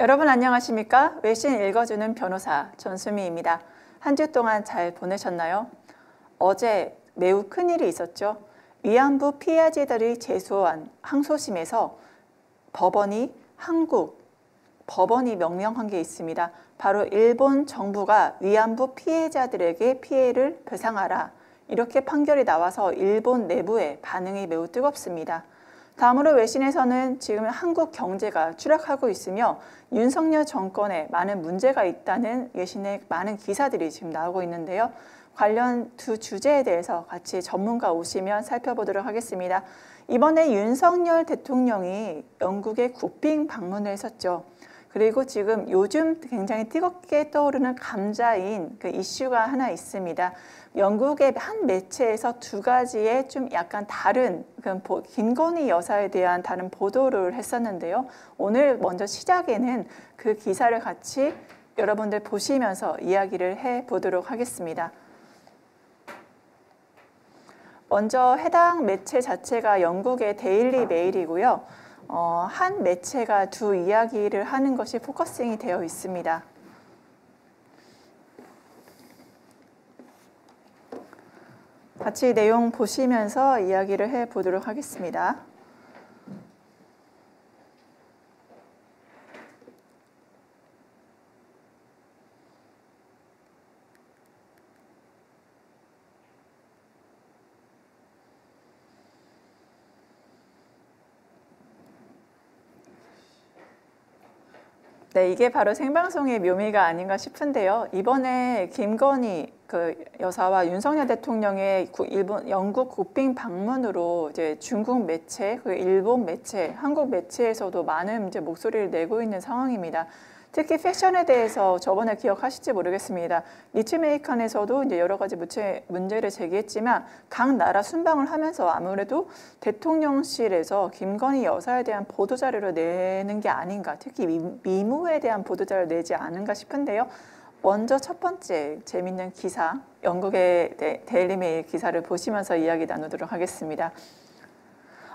여러분 안녕하십니까? 외신 읽어주는 변호사 전수미입니다. 한 주 동안 잘 보내셨나요? 어제 매우 큰일이 있었죠. 위안부 피해자들이 제소한 항소심에서 법원이 한국 법원이 명령한 게 있습니다. 바로 일본 정부가 위안부 피해자들에게 피해를 배상하라. 이렇게 판결이 나와서 일본 내부의 반응이 매우 뜨겁습니다. 다음으로 외신에서는 지금 한국 경제가 추락하고 있으며 윤석열 정권에 많은 문제가 있다는 외신의 많은 기사들이 지금 나오고 있는데요. 관련 두 주제에 대해서 같이 전문가 오시면 살펴보도록 하겠습니다. 이번에 윤석열 대통령이 영국에 국빈 방문을 했었죠. 그리고 지금 요즘 굉장히 뜨겁게 떠오르는 감자인 그 이슈가 하나 있습니다. 영국의 한 매체에서 두 가지의 좀 약간 다른 김건희 여사에 대한 다른 보도를 했었는데요. 오늘 먼저 시작에는 그 기사를 같이 여러분들 보시면서 이야기를 해 보도록 하겠습니다. 먼저 해당 매체 자체가 영국의 데일리 메일이고요. 어, 한 매체가 두 이야기를 하는 것이 focusing이 되어 있습니다. 같이 내용 보시면서 이야기를 해 보도록 하겠습니다. 네, 이게 바로 생방송의 묘미가 아닌가 싶은데요. 이번에 김건희 그 여사와 윤석열 대통령의 일본 영국 국빈 방문으로 이제 중국 매체, 그 일본 매체, 한국 매체에서도 많은 이제 목소리를 내고 있는 상황입니다. 특히 패션에 대해서 저번에 기억하실지 모르겠습니다. 니츠메이컨에서도 이제 여러 가지 문제, 문제를 제기했지만 각 나라 순방을 하면서 아무래도 대통령실에서 김건희 여사에 대한 보도 자료를 내는 게 아닌가, 특히 미, 무에 대한 보도 자료를 내지 않은가 싶은데요. 먼저 첫 번째 재밌는 기사, 영국의 데일리메일 기사를 보시면서 이야기 나누도록 하겠습니다.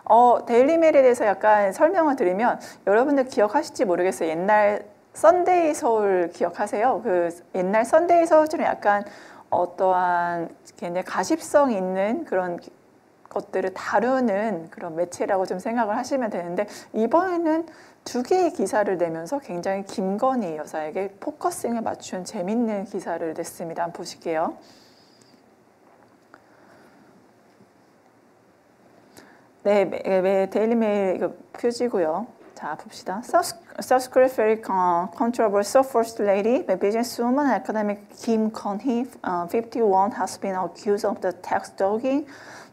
어, 데일리메일에 대해서 약간 설명을 드리면 여러분들 기억하실지 모르겠어요. 옛날 썬데이 서울 기억하세요? 그 옛날 썬데이 서울처럼 약간 어떠한 굉장히 가십성 있는 그런 것들을 다루는 그런 매체라고 좀 생각을 하시면 되는데 이번에는 두 개의 기사를 내면서 굉장히 김건희 여사에게 focusing을 맞춘 재밌는 기사를 냈습니다. 한번 보실게요. 네, 데일리메일 표지고요. 자, 봅시다. Very controversial first lady, businesswoman, academic Kim Kon-hee, uh, 51, has been accused of the tax dodging,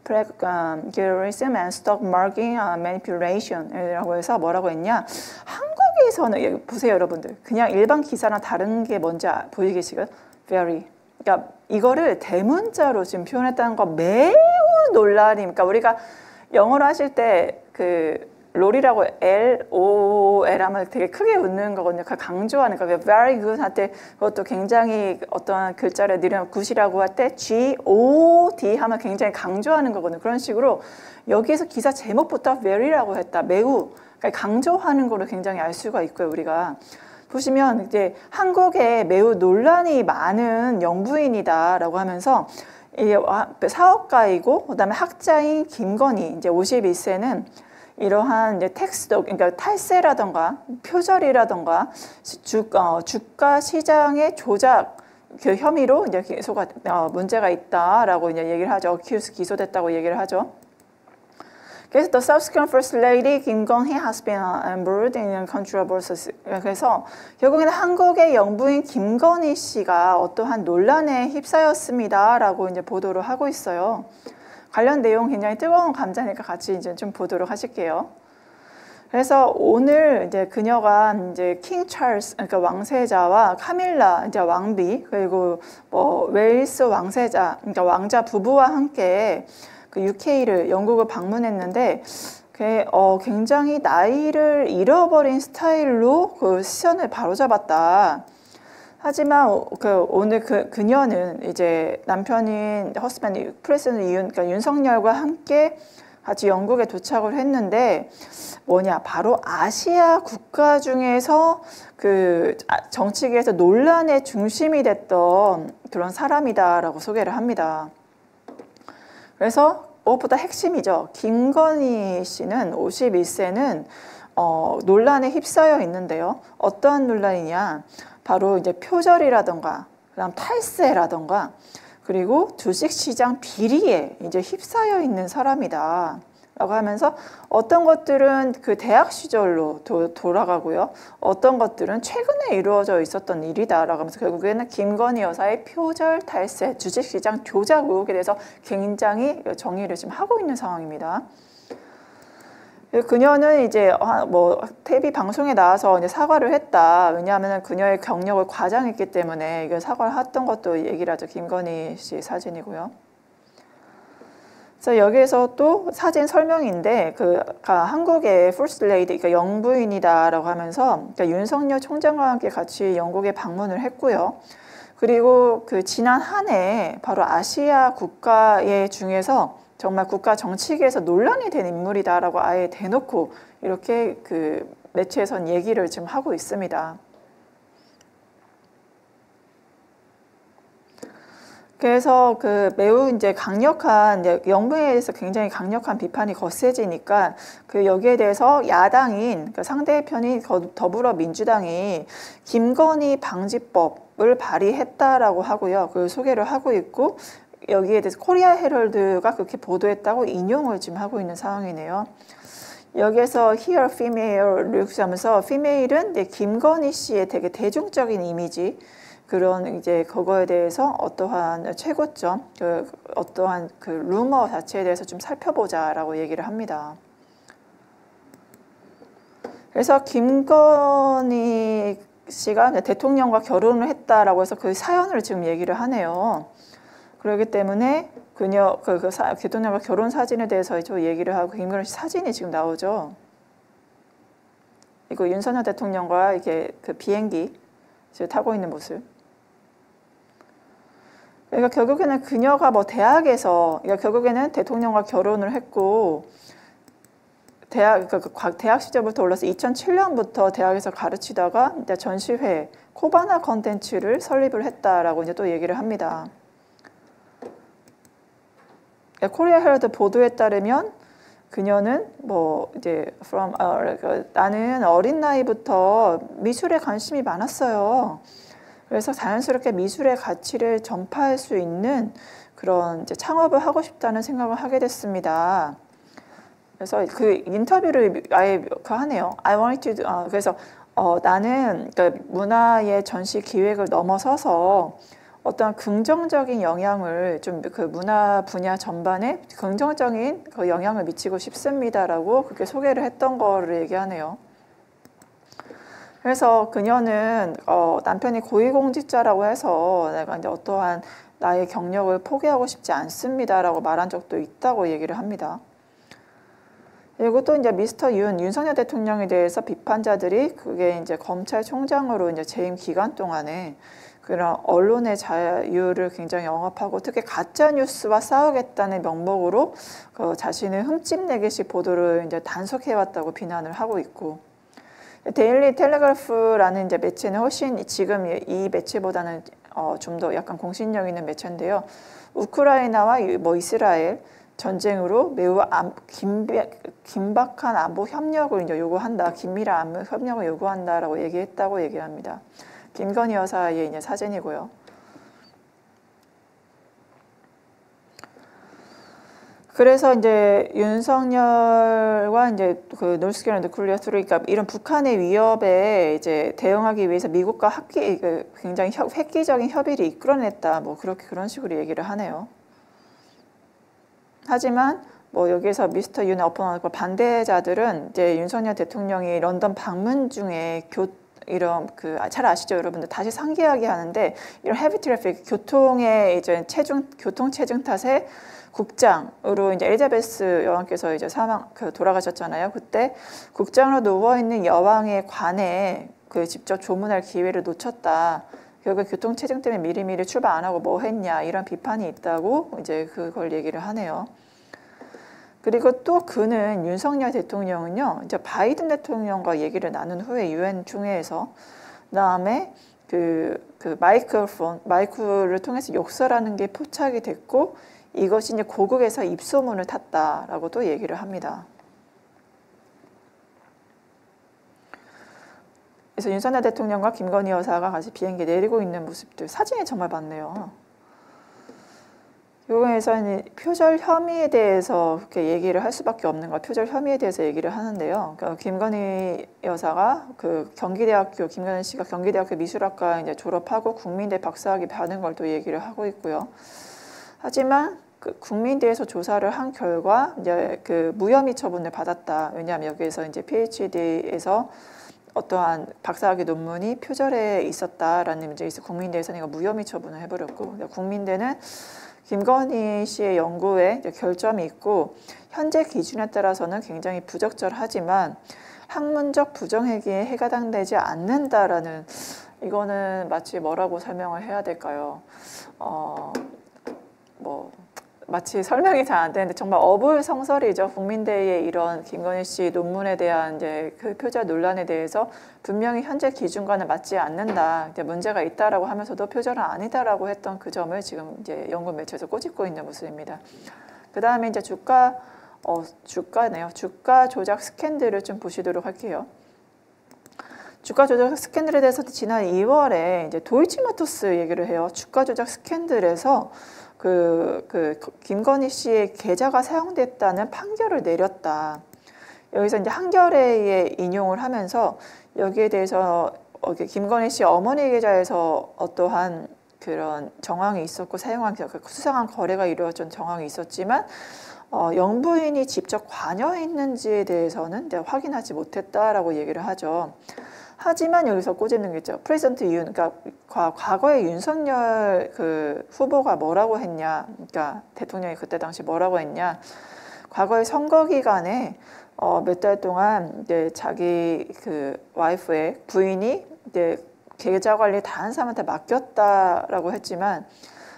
plagiarism, and stock market uh, manipulation이라고 해서 뭐라고 했냐? 한국에서는 보세요, 여러분들. 그냥 일반 기사랑 다른 게 뭔지 보이시겠어요? Very. 그러니까 이거를 대문자로 지금 표현했다는 거 매우 논란이니까 우리가 영어로 하실 때그 롤이라고 L, O, L 하면 되게 크게 웃는 거거든요. 그 강조하는 거. very good 할 때 그것도 굉장히 어떤 글자를 늘리면 good이라고 할 때 G, O, D 하면 굉장히 강조하는 거거든요. 그런 식으로 여기에서 기사 제목부터 very라고 했다. 매우. 그러니까 강조하는 거로 굉장히 알 수가 있고요. 우리가. 보시면 이제 한국에 매우 논란이 많은 영부인이다라고 하면서 사업가이고 그다음에 학자인 김건희 이제 51세는 이러한 이제 텍스트, 그러니까 탈세라던가 표절이라던가 주, 어, 주가 시장의 조작 그 혐의로 이제 계속 어, 문제가 있다라고 이제 얘기를 하죠. 키우스 기소됐다고 얘기를 하죠. 그래서 the Korean First Lady Gong-hee has been embroiled in controversies. 그래서 결국에는 한국의 영부인 김건희 씨가 어떠한 논란에 휩싸였습니다라고 이제 보도를 하고 있어요. 관련 내용 굉장히 뜨거운 감자니까 같이 이제 좀 보도록 하실게요. 그래서 오늘 이제 그녀가 이제 King 찰스 그러니까 왕세자와 카밀라 이제 왕비 그리고 뭐 웨일스 왕세자 그러니까 왕자 부부와 함께 그 UK를 영국을 방문했는데 그 어, 굉장히 나이를 잃어버린 스타일로 그 시선을 바로잡았다. 하지만 그 오늘 그 그녀는 이제 남편인 husband President 윤 그러니까 윤석열과 함께 같이 영국에 도착을 했는데 뭐냐 바로 아시아 국가 중에서 그 아, 정치계에서 논란의 중심이 됐던 그런 사람이다라고 소개를 합니다. 그래서 무엇보다 핵심이죠. 김건희 씨는 51세는 어, 논란에 휩싸여 있는데요. 어떠한 논란이냐? 바로 이제 표절이라던가, 그다음 탈세라던가, 그리고 주식 시장 비리에 이제 휩싸여 있는 사람이다. 라고 하면서 어떤 것들은 그 대학 시절로 도, 돌아가고요. 어떤 것들은 최근에 이루어져 있었던 일이다 라고 하면서 결국에는 김건희 여사의 표절 탈세 주식시장 조작 의혹에 대해서 굉장히 정의를 지금 하고 있는 상황입니다. 그녀는 이제 뭐 TV 방송에 나와서 이제 사과를 했다. 왜냐하면 그녀의 경력을 과장했기 때문에 이게 사과를 했던 것도 얘기를 하죠. 김건희 씨 사진이고요. 그래서 여기에서 또 사진 설명인데 그 한국의 lady, 그러니까 영부인이다라고 하면서 그러니까 윤석열 총장과 함께 같이 영국에 방문을 했고요. 그리고 그 지난 한 해 바로 아시아 국가의 중에서 정말 국가 정치계에서 논란이 된 인물이다라고 아예 대놓고 이렇게 그 매체에선 얘기를 지금 하고 있습니다. 그래서 그 매우 이제 강력한 영부에 대해서 굉장히 강력한 비판이 거세지니까 그 여기에 대해서 야당인 그 상대편인 더불어민주당이 김건희 방지법을 발의했다라고 하고요. 그 소개를 하고 있고 여기에 대해서 코리아 헤럴드가 그렇게 보도했다고 인용을 지금 하고 있는 상황이네요. 여기에서 here female 이렇게 하면서 female은 김건희 씨의 되게 대중적인 이미지 그런 이제 그거에 대해서 어떠한 최고점, 그 어떠한 그 루머 자체에 대해서 좀 살펴보자라고 얘기를 합니다. 그래서 김건희 씨가 대통령과 결혼을 했다라고 해서 그 사연을 지금 얘기를 하네요. 그렇기 때문에 그녀 그, 그 사, 대통령과 결혼 사진에 대해서 저 얘기를 하고 김건희 씨 사진이 지금 나오죠. 이거 윤석열 대통령과 이게 그 비행기 타고 있는 모습. 그러니까 결국에는 그녀가 뭐 대학에서 그러니까 결국에는 대통령과 결혼을 했고 대학 그러니까 대학 시절부터 올라서 2007년부터 대학에서 가르치다가 이제 전시회 코바나 컨텐츠를 설립을 했다라고 이제 또 얘기를 합니다. 코리아 헤럴드 보도에 따르면 그녀는 뭐 이제 from uh, 나는 어린 나이부터 미술에 관심이 많았어요. 그래서 자연스럽게 미술의 가치를 전파할 수 있는 그런 이제 창업을 하고 싶다는 생각을 하게 됐습니다. 그래서 그 인터뷰를 아예 그 하네요. I wanted to, 어, 그래서 어, 나는 그 문화의 전시 기획을 넘어서서 어떤 긍정적인 영향을 좀 그 문화 분야 전반에 긍정적인 그 영향을 미치고 싶습니다라고 그렇게 소개를 했던 거를 얘기하네요. 그래서 그녀는 어, 남편이 고위공직자라고 해서 내가 이제 어떠한 나의 경력을 포기하고 싶지 않습니다라고 말한 적도 있다고 얘기를 합니다. 그리고 또 이제 미스터 윤 윤석열 대통령에 대해서 비판자들이 그게 이제 검찰총장으로 이제 재임 기간 동안에 그런 언론의 자유를 굉장히 영합하고 특히 가짜 뉴스와 싸우겠다는 명목으로 그 자신의 흠집내기식 보도를 이제 단속해왔다고 비난을 하고 있고 데일리 텔레그래프라는 이제 매체는 훨씬 지금 이 매체보다는 어, 좀 더 약간 공신력 있는 매체인데요. 우크라이나와 뭐 이스라엘 전쟁으로 매우 암, 긴박한 안보 협력을 이제 요구한다. 긴밀한 안보 협력을 요구한다라고 얘기했다고 얘기합니다. 김건희 여사의 이제 사진이고요. 그래서 이제 윤석열과 이제 그 North Korea threat 그러니까 이런 북한의 위협에 이제 대응하기 위해서 미국과 합기 그 굉장히 협, 획기적인 협의를 이끌어냈다. 뭐 그렇게 그런 식으로 얘기를 하네요. 하지만 뭐 여기서 미스터 윤의 opponent 그 반대자들은 이제 윤석열 대통령이 런던 방문 중에 교 이런 그 잘 아시죠 여러분들 다시 상기하게 하는데 이런 heavy traffic 교통의 이제 체증 교통 체증 탓에 국장으로 이제 엘리자베스 여왕께서 이제 사망 그 돌아가셨잖아요. 그때 국장으로 누워 있는 여왕의 관에 그 직접 조문할 기회를 놓쳤다. 결국 교통 체증 때문에 미리미리 출발 안 하고 뭐 했냐 이런 비판이 있다고 이제 그걸 얘기를 하네요. 그리고 또 그는 윤석열 대통령은요, 이제 바이든 대통령과 얘기를 나눈 후에 유엔 총회에서 그다음에 그, 그 마이크로폰, 마이크를 통해서 욕설하는 게 포착이 됐고 이것이 이제 고국에서 입소문을 탔다라고도 얘기를 합니다. 그래서 윤석열 대통령과 김건희 여사가 같이 비행기 내리고 있는 모습들 사진이 정말 많네요. 요거에서는 표절 혐의에 대해서 그렇게 얘기를 할 수밖에 없는 거 표절 혐의에 대해서 얘기를 하는데요. 그러니까 김건희 여사가 그 경기대학교 김건희 씨가 경기대학교 미술학과 이제 졸업하고 국민대 박사학위 받은 걸 또 얘기를 하고 있고요. 하지만 그 국민대에서 조사를 한 결과 이제 그 무혐의 처분을 받았다. 왜냐하면 여기에서 이제 PhD에서 어떠한 박사학위 논문이 표절에 있었다라는 있어 국민대에서는 이거 무혐의 처분을 해버렸고 국민대는 김건희 씨의 연구에 결점이 있고 현재 기준에 따라서는 굉장히 부적절하지만 학문적 부정행위에 해당되지 않는다라는 이거는 마치 뭐라고 설명을 해야 될까요? 어, 뭐 마치 설명이 잘 안 되는데 정말 어불성설이죠. 국민대의 이런 김건희 씨 논문에 대한 이제 그 표절 논란에 대해서 분명히 현재 기준과는 맞지 않는다. 이제 문제가 있다라고 하면서도 표절은 아니다라고 했던 그 점을 지금 이제 연구 매체에서 꼬집고 있는 모습입니다. 그 다음에 이제 주가 어, 주가네요. 주가 조작 스캔들을 좀 보시도록 할게요. 주가 조작 스캔들에 대해서 지난 2월에 이제 도이치모터스 얘기를 해요. 주가 조작 스캔들에서 그, 그 김건희 씨의 계좌가 사용됐다는 판결을 내렸다. 여기서 이제 한겨레에 인용을 하면서 여기에 대해서 김건희 씨 어머니 계좌에서 어떠한 그런 정황이 있었고 사용한 그 수상한 거래가 이루어진 정황이 있었지만 어, 영부인이 직접 관여했는지에 대해서는 확인하지 못했다라고 얘기를 하죠. 하지만 여기서 꼬집는 게 있죠. 프레젠트 윤, 그러니까 과거에 윤석열 그 후보가 뭐라고 했냐, 그러니까 대통령이 그때 당시 뭐라고 했냐, 과거의 선거 기간에 어, 몇 달 동안 이제 자기 그 와이프의 부인이 이제 계좌 관리 다른 사람한테 맡겼다라고 했지만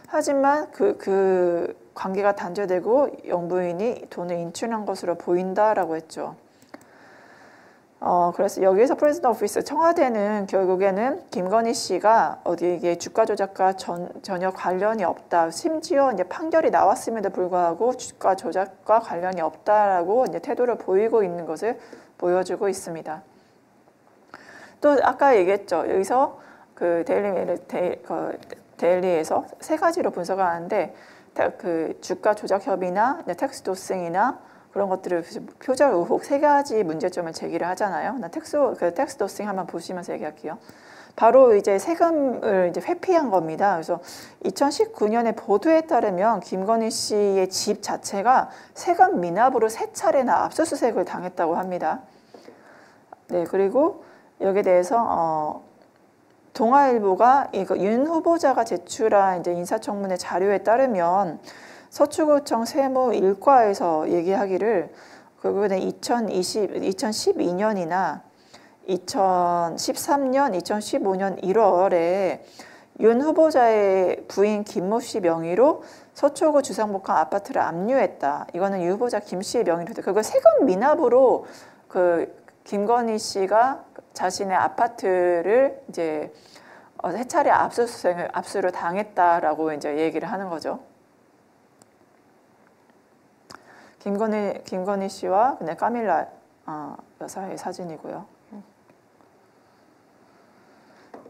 하지만 그, 그 관계가 단절되고 영부인이 돈을 인출한 것으로 보인다라고 했죠. 어, 그래서 여기에서 President office 청와대는 결국에는 김건희 씨가 어디에 주가 조작과 전, 전혀 관련이 없다. 심지어 이제 판결이 나왔음에도 불구하고 주가 조작과 관련이 없다라고 이제 태도를 보이고 있는 것을 보여주고 있습니다. 또 아까 얘기했죠. 여기서 그 데일리 데, 그 데일리에서 세 가지로 분석하는데 그 주가 조작 혐의나 tax dodging이나 그런 것들을 표절 의혹 세 가지 문제점을 제기를 하잖아요. 나 tax 그 tax dodging 한번 보시면서 얘기할게요. 바로 이제 세금을 이제 회피한 겁니다. 그래서 2019년에 보도에 따르면 김건희 씨의 집 자체가 세금 미납으로 세 차례나 압수수색을 당했다고 합니다. 네, 그리고 여기에 대해서 어, 동아일보가 이거 윤 후보자가 제출한 이제 인사청문회 자료에 따르면 서초구청 세무 일과에서 얘기하기를 그거는 2020, 2012년이나 2013년, 2015년 1월에 윤 후보자의 부인 김모 씨 명의로 서초구 주상복합 아파트를 압류했다. 이거는 윤 후보자 김 씨의 명의로 그거 세금 미납으로 그 김건희 씨가 자신의 아파트를 이제 어, 세 차례 압수수색을 압수를 당했다라고 이제 얘기를 하는 거죠. 김건희 김건희 씨와 네, 까밀라 어, 여사의 사진이고요.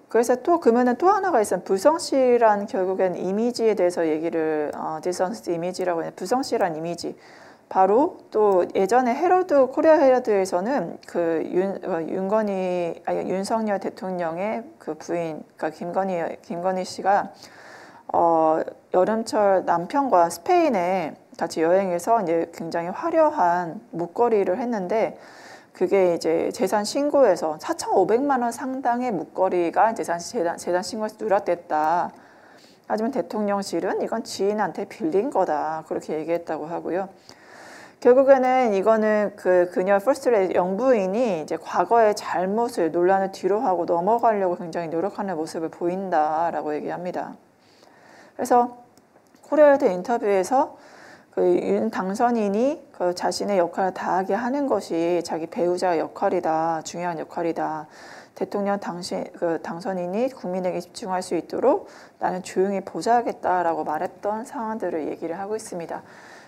그래서 또 그러면은 또 하나가 있어요. 부성 씨란 결국엔 이미지에 대해서 얘기를 어, 디선스 이미지라고 해요. 부성 씨란 이미지. 바로 또 예전에 헤럴드 코리아 헤럴드에서는 그 윤, 어, 윤건희 아니 윤석열 대통령의 그 부인 그러니까 김건희 김건희 씨가 어, 여름철 남편과 스페인에 같이 여행해서 이제 굉장히 화려한 목걸이를 했는데 그게 이제 재산 신고에서 4,500만 원 상당의 목걸이가 재산 재산, 재산 신고에서 누락됐다. 하지만 대통령실은 이건 지인한테 빌린 거다 그렇게 얘기했다고 하고요. 결국에는 이거는 그 그녀 퍼스트레 영부인이 이제 과거의 잘못을 논란을 뒤로 하고 넘어가려고 굉장히 노력하는 모습을 보인다라고 얘기합니다. 그래서 코리아 헤럴드 인터뷰에서 그 윤 당선인이 그 자신의 역할을 다하게 하는 것이 자기 배우자의 역할이다, 중요한 역할이다. 대통령 당신 그 당선인이 국민에게 집중할 수 있도록 나는 조용히 보좌하겠다라고 말했던 상황들을 얘기를 하고 있습니다.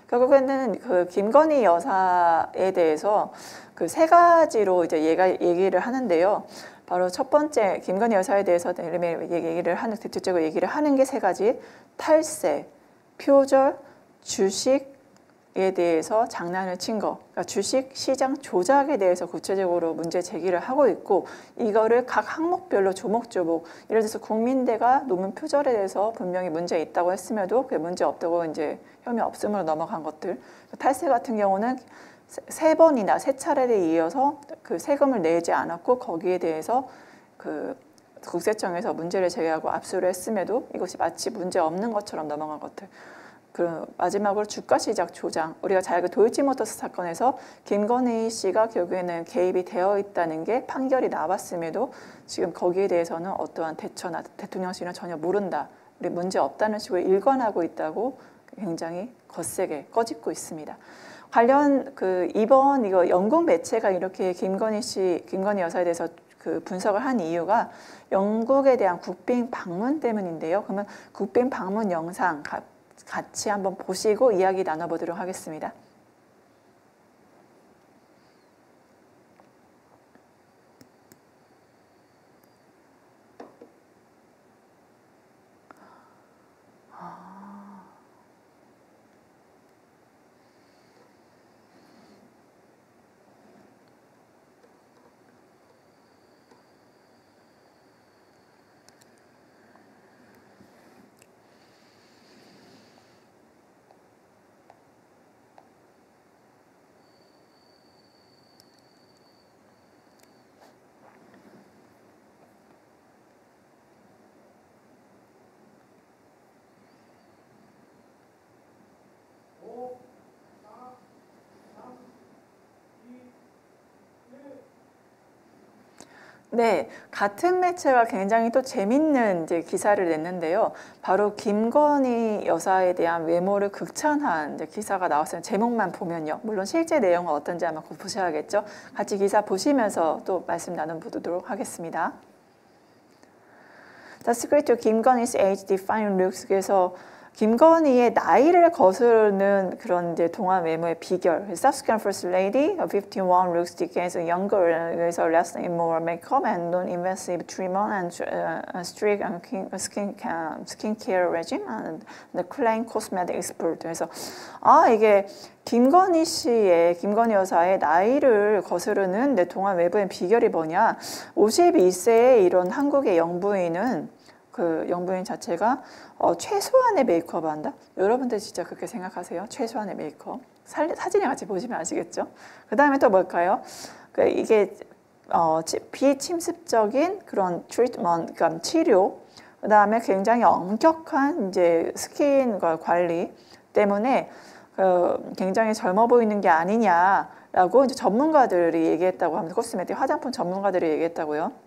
결국에는 그 김건희 여사에 대해서 그 세 가지로 이제 얘가 얘기를 하는데요. 바로 첫 번째 김건희 여사에 대해서 얘기를 하는 대체적으로 얘기를 하는 게 세 가지 탈세, 표절, 주식에 대해서 장난을 친 거, 그러니까 주식 시장 조작에 대해서 구체적으로 문제 제기를 하고 있고 이거를 각 항목별로 조목조목 예를 들어서 국민대가 논문 표절에 대해서 분명히 문제 있다고 했음에도 그게 문제 없다고 이제 혐의 없음으로 넘어간 것들 탈세 같은 경우는 세 번이나 세 차례에 이어서 그 세금을 내지 않았고 거기에 대해서 그 국세청에서 문제를 제기하고 압수를 했음에도 이것이 마치 문제 없는 것처럼 넘어간 것들. 그 마지막으로 주가 시작 조장. 우리가 잘그 도이치모터스 사건에서 김건희 씨가 결국에는 개입이 되어 있다는 게 판결이 나왔음에도 지금 거기에 대해서는 어떠한 대처나 대통령실은 전혀 모른다. 우리 문제 없다는 식으로 일관하고 있다고 굉장히 거세게 꺼짓고 있습니다. 관련 그 이번 이거 영국 매체가 이렇게 김건희 씨, 김건희 여사에 대해서 그 분석을 한 이유가 영국에 대한 국빈 방문 때문인데요. 그러면 국빈 방문 영상 같이 한번 보시고 이야기 나눠보도록 하겠습니다. 네, 같은 매체가 굉장히 또 재밌는 이제 기사를 냈는데요. 바로 김건희 여사에 대한 외모를 극찬한 이제 기사가 나왔어요. 제목만 보면요. 물론 실제 내용은 어떤지 아마 꼭 보셔야겠죠. 같이 기사 보시면서 또 말씀 나눠보도록 하겠습니다. The secret to Kim건희's age-defying looks에서 김건희의 나이를 거스르는 그런 이제 동안 외모의 비결. Subsequent First Lady, 51 looks decades younger with less and more makeup and non-invasive treatment and uh, strict skin, skincare regime and the clean cosmetic expert. 그래서 아 이게 김건희 씨의 김건희 여사의 나이를 거스르는 내 동안 외부의 비결이 뭐냐? 52세의 이런 한국의 영부인은 그 영부인 자체가 어, 최소한의 메이크업 한다? 여러분들 진짜 그렇게 생각하세요? 최소한의 메이크업. 살, 사진에 같이 보시면 아시겠죠? 그 다음에 또 뭘까요? 그 이게 어, 비침습적인 그런 treatment, 그러니까 치료, 그 다음에 굉장히 엄격한 이제 스킨 관리 때문에 그 굉장히 젊어 보이는 게 아니냐라고 이제 전문가들이 얘기했다고 합니다. cosmetic 화장품 전문가들이 얘기했다고요.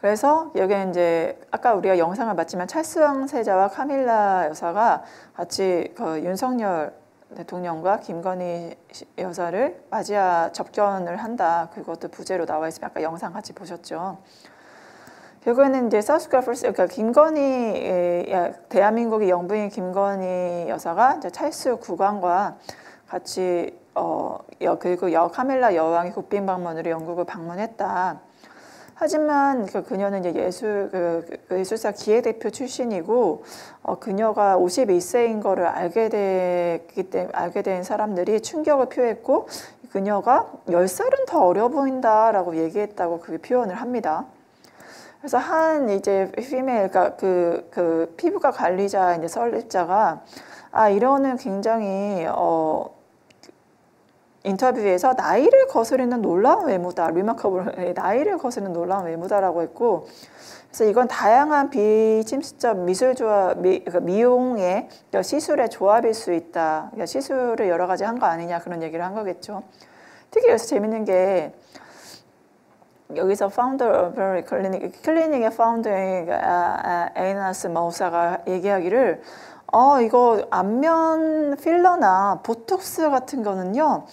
그래서 여기 이제 아까 우리가 영상을 봤지만 찰스 왕세자와 카밀라 여사가 같이 그 윤석열 대통령과 김건희 여사를 맞이하 접견을 한다. 그것도 부제로 나와 있으면 아까 영상 같이 보셨죠. 결국에는 이제 사우스카퍼스 그러니까 김건희 대한민국의 영부인 김건희 여사가 이제 찰스 국왕과 같이 어 그리고 여 카밀라 여왕이 국빈 방문으로 영국을 방문했다. 하지만 그 그녀는 이제 예술 그, 그 예술사 기획대표 출신이고 어, 그녀가 52세인 거를 알게 됐기 때문에 알게 된 사람들이 충격을 표했고 그녀가 10살은 더 어려 보인다라고 얘기했다고 그게 표현을 합니다. 그래서 한 이제 female 그러니까 그, 그 피부과 관리자 이제 설립자가 아 이러는 굉장히 어 인터뷰에서 나이를 거스르는 놀라운 외모다. remarkable 나이를 거스르는 놀라운 외모다라고 했고 그래서 이건 다양한 비침습적 미술 조합, 미, 그러니까 미용의 그러니까 시술의 조합일 수 있다. 그러니까 시술을 여러 가지 한 거 아니냐 그런 얘기를 한 거겠죠. 특히 여기서 재밌는 게 여기서 founder 클리닉 클리닉의 founder인 아, 에이나스 마우사가 얘기하기를 어 이거 안면 필러나 보톡스 같은 거는요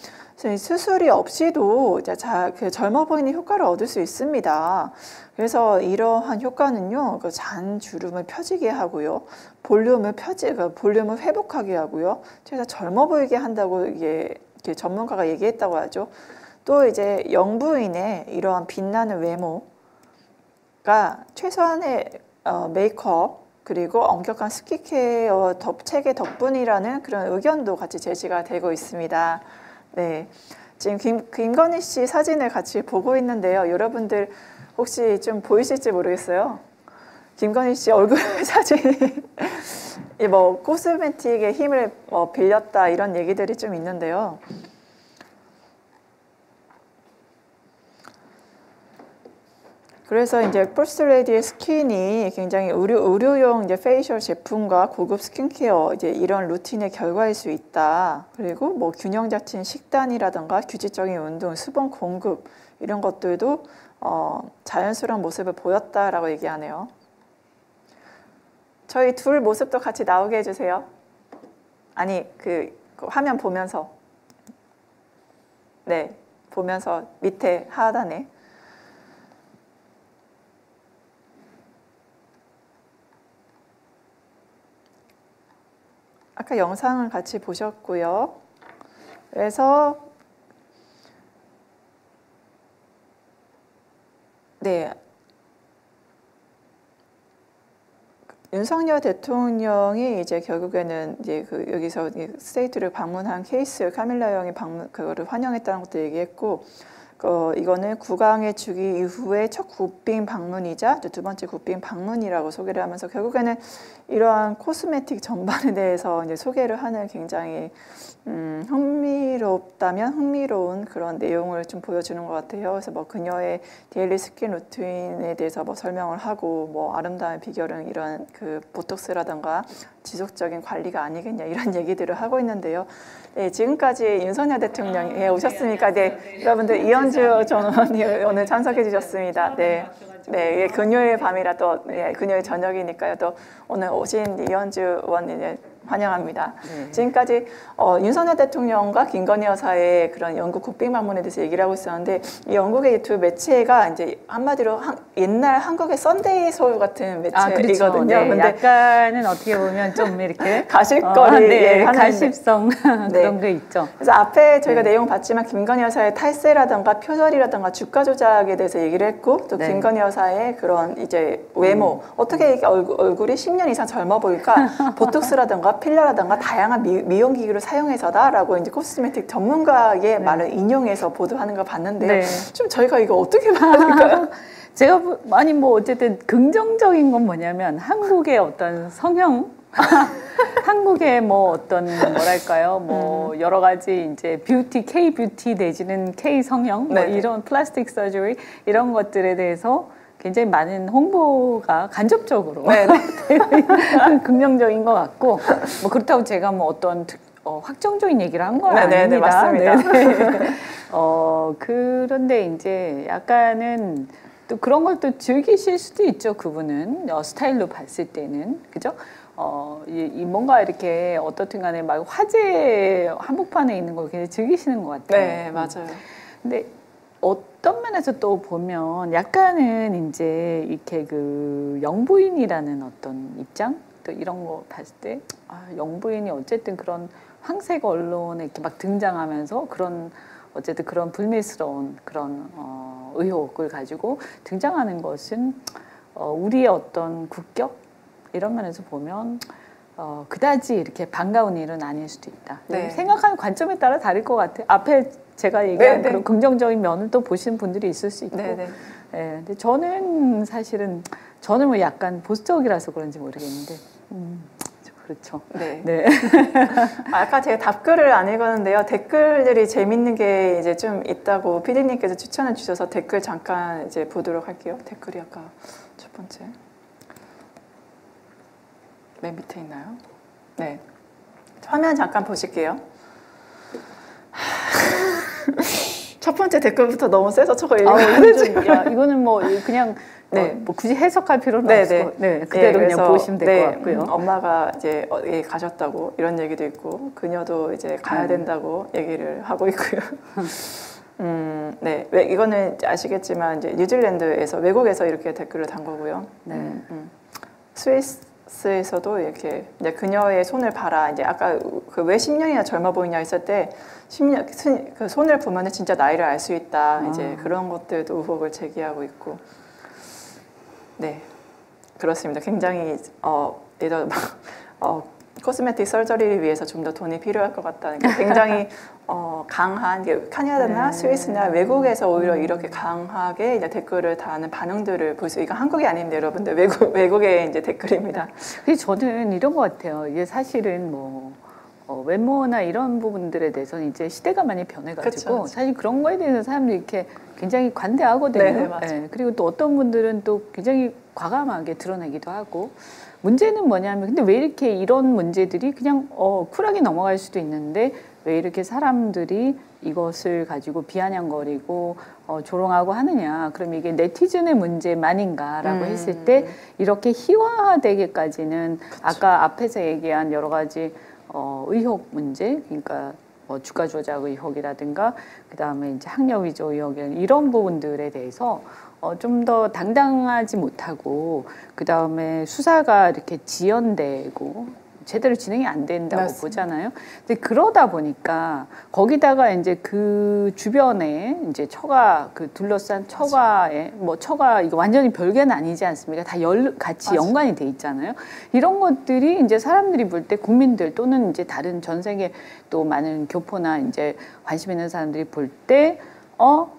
수술이 없이도 자, 그 젊어 보이는 효과를 얻을 수 있습니다. 그래서 이러한 효과는요, 그 잔 주름을 펴지게 하고요, 볼륨을 펴지, 그 볼륨을 회복하게 하고요, 최대 젊어 보이게 한다고 이게 전문가가 얘기했다고 하죠. 또 이제 영부인의 이러한 빛나는 외모가 최소한의 어, 메이크업 그리고 엄격한 스키케어 덕, 체계 덕분이라는 그런 의견도 같이 제시가 되고 있습니다. 네. 지금 김, 김건희 씨 사진을 같이 보고 있는데요. 여러분들 혹시 좀 보이실지 모르겠어요. 김건희 씨 얼굴 사진, 뭐 cosmetic의 힘을 뭐 빌렸다 이런 얘기들이 좀 있는데요. 그래서 이제 퍼스트레이디의 skin이 굉장히 의료, 의료용 이제 facial 제품과 고급 스킨케어 이제 이런 루틴의 결과일 수 있다. 그리고 뭐 균형 잡힌 식단이라든가 규칙적인 운동, 수분 공급 이런 것들도 어, 자연스러운 모습을 보였다라고 얘기하네요. 저희 둘 모습도 같이 나오게 해주세요. 아니 그, 그 화면 보면서 네 보면서 밑에 하단에 아까 영상을 같이 보셨고요. 그래서 네. 윤석열 대통령이 이제 결국에는 이제 그 여기서 state를 방문한 케이스 카밀라 여이 방문 그거를 환영했다는 것도 얘기했고 어, 이거는 국왕의 즉위 이후에 첫 국빈 방문이자 두 번째 국빈 방문이라고 소개를 하면서 결국에는 이러한 cosmetic 전반에 대해서 이제 소개를 하는 굉장히 음, 흥미롭다면 흥미로운 그런 내용을 좀 보여주는 것 같아요. 그래서 뭐 그녀의 daily skin routine에 대해서 뭐 설명을 하고 뭐 아름다운 비결은 이런 그 보톡스라든가 지속적인 관리가 아니겠냐 이런 얘기들을 하고 있는데요. 네, 지금까지 윤석열 대통령이 예, 오셨으니까 네, 여러분들 이언주 전 의원이 오늘 참석해 주셨습니다. 네. 네, 예, 금요일 밤이라 또 예, 금요일 저녁이니까요. 또 오늘 오신 이언주 의원 이제 환영합니다. 네. 지금까지 어, 윤석열 대통령과 김건희 여사의 그런 영국 국빈 방문에 대해서 얘기를 하고 있었는데 이 영국의 두 매체가 이제 한마디로 한, 옛날 한국의 썬데이 서울 같은 매체이거든요. 아, 그렇죠. 네, 근데 약간은 어떻게 보면 좀 이렇게 가십거리 어, 네, 예, 가십성 네. 그런 게 있죠. 그래서 앞에 저희가 네. 내용 봤지만 김건희 여사의 탈세라든가 표절이라든가 주가 조작에 대해서 얘기를 했고 또 네. 김건희 여사의 그런 이제 외모 음. 어떻게 얼굴, 얼굴이 10년 이상 젊어 보일까 보톡스라든가 필러라든가 다양한 미, 용 기기를 사용해서다라고 이제 cosmetic 전문가의 네. 말을 인용해서 보도하는 걸 봤는데 네. 좀 저희가 이거 어떻게 봐야 될까요? 제가 아니 뭐 어쨌든 긍정적인 건 뭐냐면 한국의 어떤 성형 한국의 뭐 어떤 뭐랄까요 뭐 음. 여러 가지 이제 뷰티 K 뷰티 내지는 K 성형 뭐 이런 플라스틱 서저리 이런 것들에 대해서 굉장히 많은 홍보가 간접적으로 네, 네. 긍정적인 것 같고 뭐 그렇다고 제가 뭐 어떤 어, 확정적인 얘기를 한 건 아닙니다. 맞습니다. 어, 그런데 이제 약간은 또 그런 걸 또 즐기실 수도 있죠. 그분은 어, 스타일로 봤을 때는 그죠? 어, 이, 이 뭔가 이렇게 어떻든 간에 막 화제 한복판에 있는 걸 굉장히 즐기시는 것 같아요. 네, 맞아요. 근데 어 떤 면에서 또 보면 약간은 이제 이렇게 그 영부인이라는 어떤 입장 또 이런 거 봤을 때 아, 영부인이 어쨌든 그런 황색 언론에 이렇게 막 등장하면서 그런 어쨌든 그런 불미스러운 그런 어, 의혹을 가지고 등장하는 것은 어, 우리의 어떤 국격 이런 면에서 보면 어, 그다지 이렇게 반가운 일은 아닐 수도 있다. 네. 생각하는 관점에 따라 다를 것 같아요. 앞에 제가 얘기한 네네. 그런 긍정적인 면을 또 보시는 분들이 있을 수 있고. 네네. 예, 근데 저는 사실은 저는 뭐 약간 보수적이라서 그런지 모르겠는데, 음, 그렇죠. 네. 네. 아까 제가 답글을 안 읽었는데요. 댓글들이 재밌는 게 이제 좀 있다고 피디님께서 추천해 주셔서 댓글 잠깐 이제 보도록 할게요. 댓글이 아까 첫 번째. 맨 밑에 있나요? 네. 화면 잠깐 보실게요. 첫 번째 댓글부터 너무 세서 저거 아, 읽어야지. 야, 이거는 뭐 그냥 네. 네. 뭐 굳이 해석할 필요는 네, 없고 네. 네, 그대로 예, 그냥 보시면 될것 네, 같고요. 음, 엄마가 이제 어디에 가셨다고 이런 얘기도 있고 그녀도 이제 가야 음. 된다고 얘기를 하고 있고요. 음, 네, 왜 이거는 아시겠지만 이제 뉴질랜드에서 외국에서 이렇게 댓글을 단 거고요. 네. 음, 음. 스위스 에서도 이렇게 이제 그녀의 손을 봐라. 이제 아까 그 왜 10년이나 젊어 보이냐 했을 때 10년 스- 그 손을 보면은 진짜 나이를 알 수 있다. 이제 아. 그런 것들도 의혹을 제기하고 있고. 네. 그렇습니다. 굉장히 어 예를 어 코스메틱 설저리를 위해서 좀 더 돈이 필요할 것 같다는 게 굉장히 어 강한 이게 카나다나 네. 스위스나 외국에서 오히려 이렇게 강하게 이제 댓글을 다는 반응들을 볼 수. 이거 한국이 아닙니다, 여러분들. 외국 외국의 이제 댓글입니다. 그래서 저는 이런 것 같아요. 이게 사실은 뭐 어, 외모나 이런 부분들에 대해서는 이제 시대가 많이 변해가지고 그쵸, 그쵸. 사실 그런 거에 대해서 사람들이 이렇게 굉장히 관대하거든요. 네, 네. 예, 그리고 또 어떤 분들은 또 굉장히 과감하게 드러내기도 하고 문제는 뭐냐면 근데 왜 이렇게 이런 문제들이 그냥 어, 쿨하게 넘어갈 수도 있는데 왜 이렇게 사람들이 이것을 가지고 비아냥거리고 어, 조롱하고 하느냐 그럼 이게 네티즌의 문제만인가라고 음, 했을 때 음. 이렇게 희화되기까지는 아까 앞에서 얘기한 여러 가지 어, 의혹 문제, 그러니까 뭐 주가 조작 의혹이라든가 그 다음에 이제 학력 위조 의혹 이런 부분들에 대해서 어, 좀 더 당당하지 못하고 그 다음에 수사가 이렇게 지연되고 제대로 진행이 안 된다고 맞습니다. 보잖아요. 근데 그러다 보니까 거기다가 이제 그 주변에 이제 처가 그 둘러싼 처가에 뭐 처가 이거 완전히 별개는 아니지 않습니까? 다 열, 같이 맞아요. 연관이 돼 있잖아요. 이런 것들이 이제 사람들이 볼 때 국민들 또는 이제 다른 전 세계 또 많은 교포나 이제 관심 있는 사람들이 볼 때 어,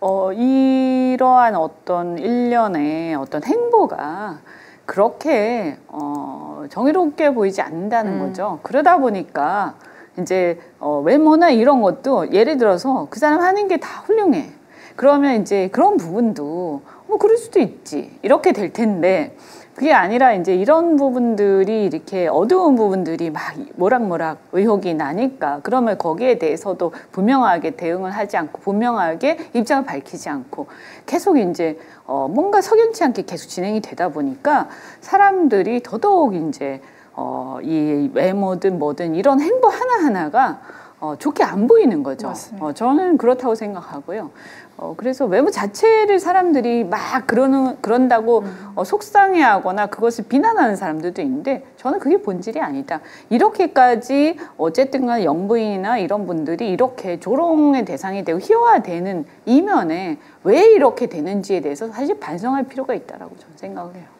어, 이러한 어떤 일련의 어떤 행보가 그렇게 어, 정의롭게 보이지 않는다는 음. 거죠. 그러다 보니까 이제 어, 외모나 이런 것도 예를 들어서 그 사람 하는 게 다 훌륭해. 그러면 이제 그런 부분도 뭐 그럴 수도 있지. 이렇게 될 텐데 그게 아니라 이제 이런 부분들이 이렇게 어두운 부분들이 막 모락모락 의혹이 나니까 그러면 거기에 대해서도 분명하게 대응을 하지 않고 분명하게 입장을 밝히지 않고 계속 이제 어 뭔가 석연치 않게 계속 진행이 되다 보니까 사람들이 더더욱 이제 어이 외모든 뭐든 이런 행보 하나하나가 어 좋게 안 보이는 거죠. 맞습니다. 어 저는 그렇다고 생각하고요. 어, 그래서 외모 자체를 사람들이 막 그러는, 그런다고 어, 속상해 하거나 그것을 비난하는 사람들도 있는데 저는 그게 본질이 아니다. 이렇게까지 어쨌든 간 영부인이나 이런 분들이 이렇게 조롱의 대상이 되고 희화되는 이면에 왜 이렇게 되는지에 대해서 사실 반성할 필요가 있다라고 저는 생각을 해요.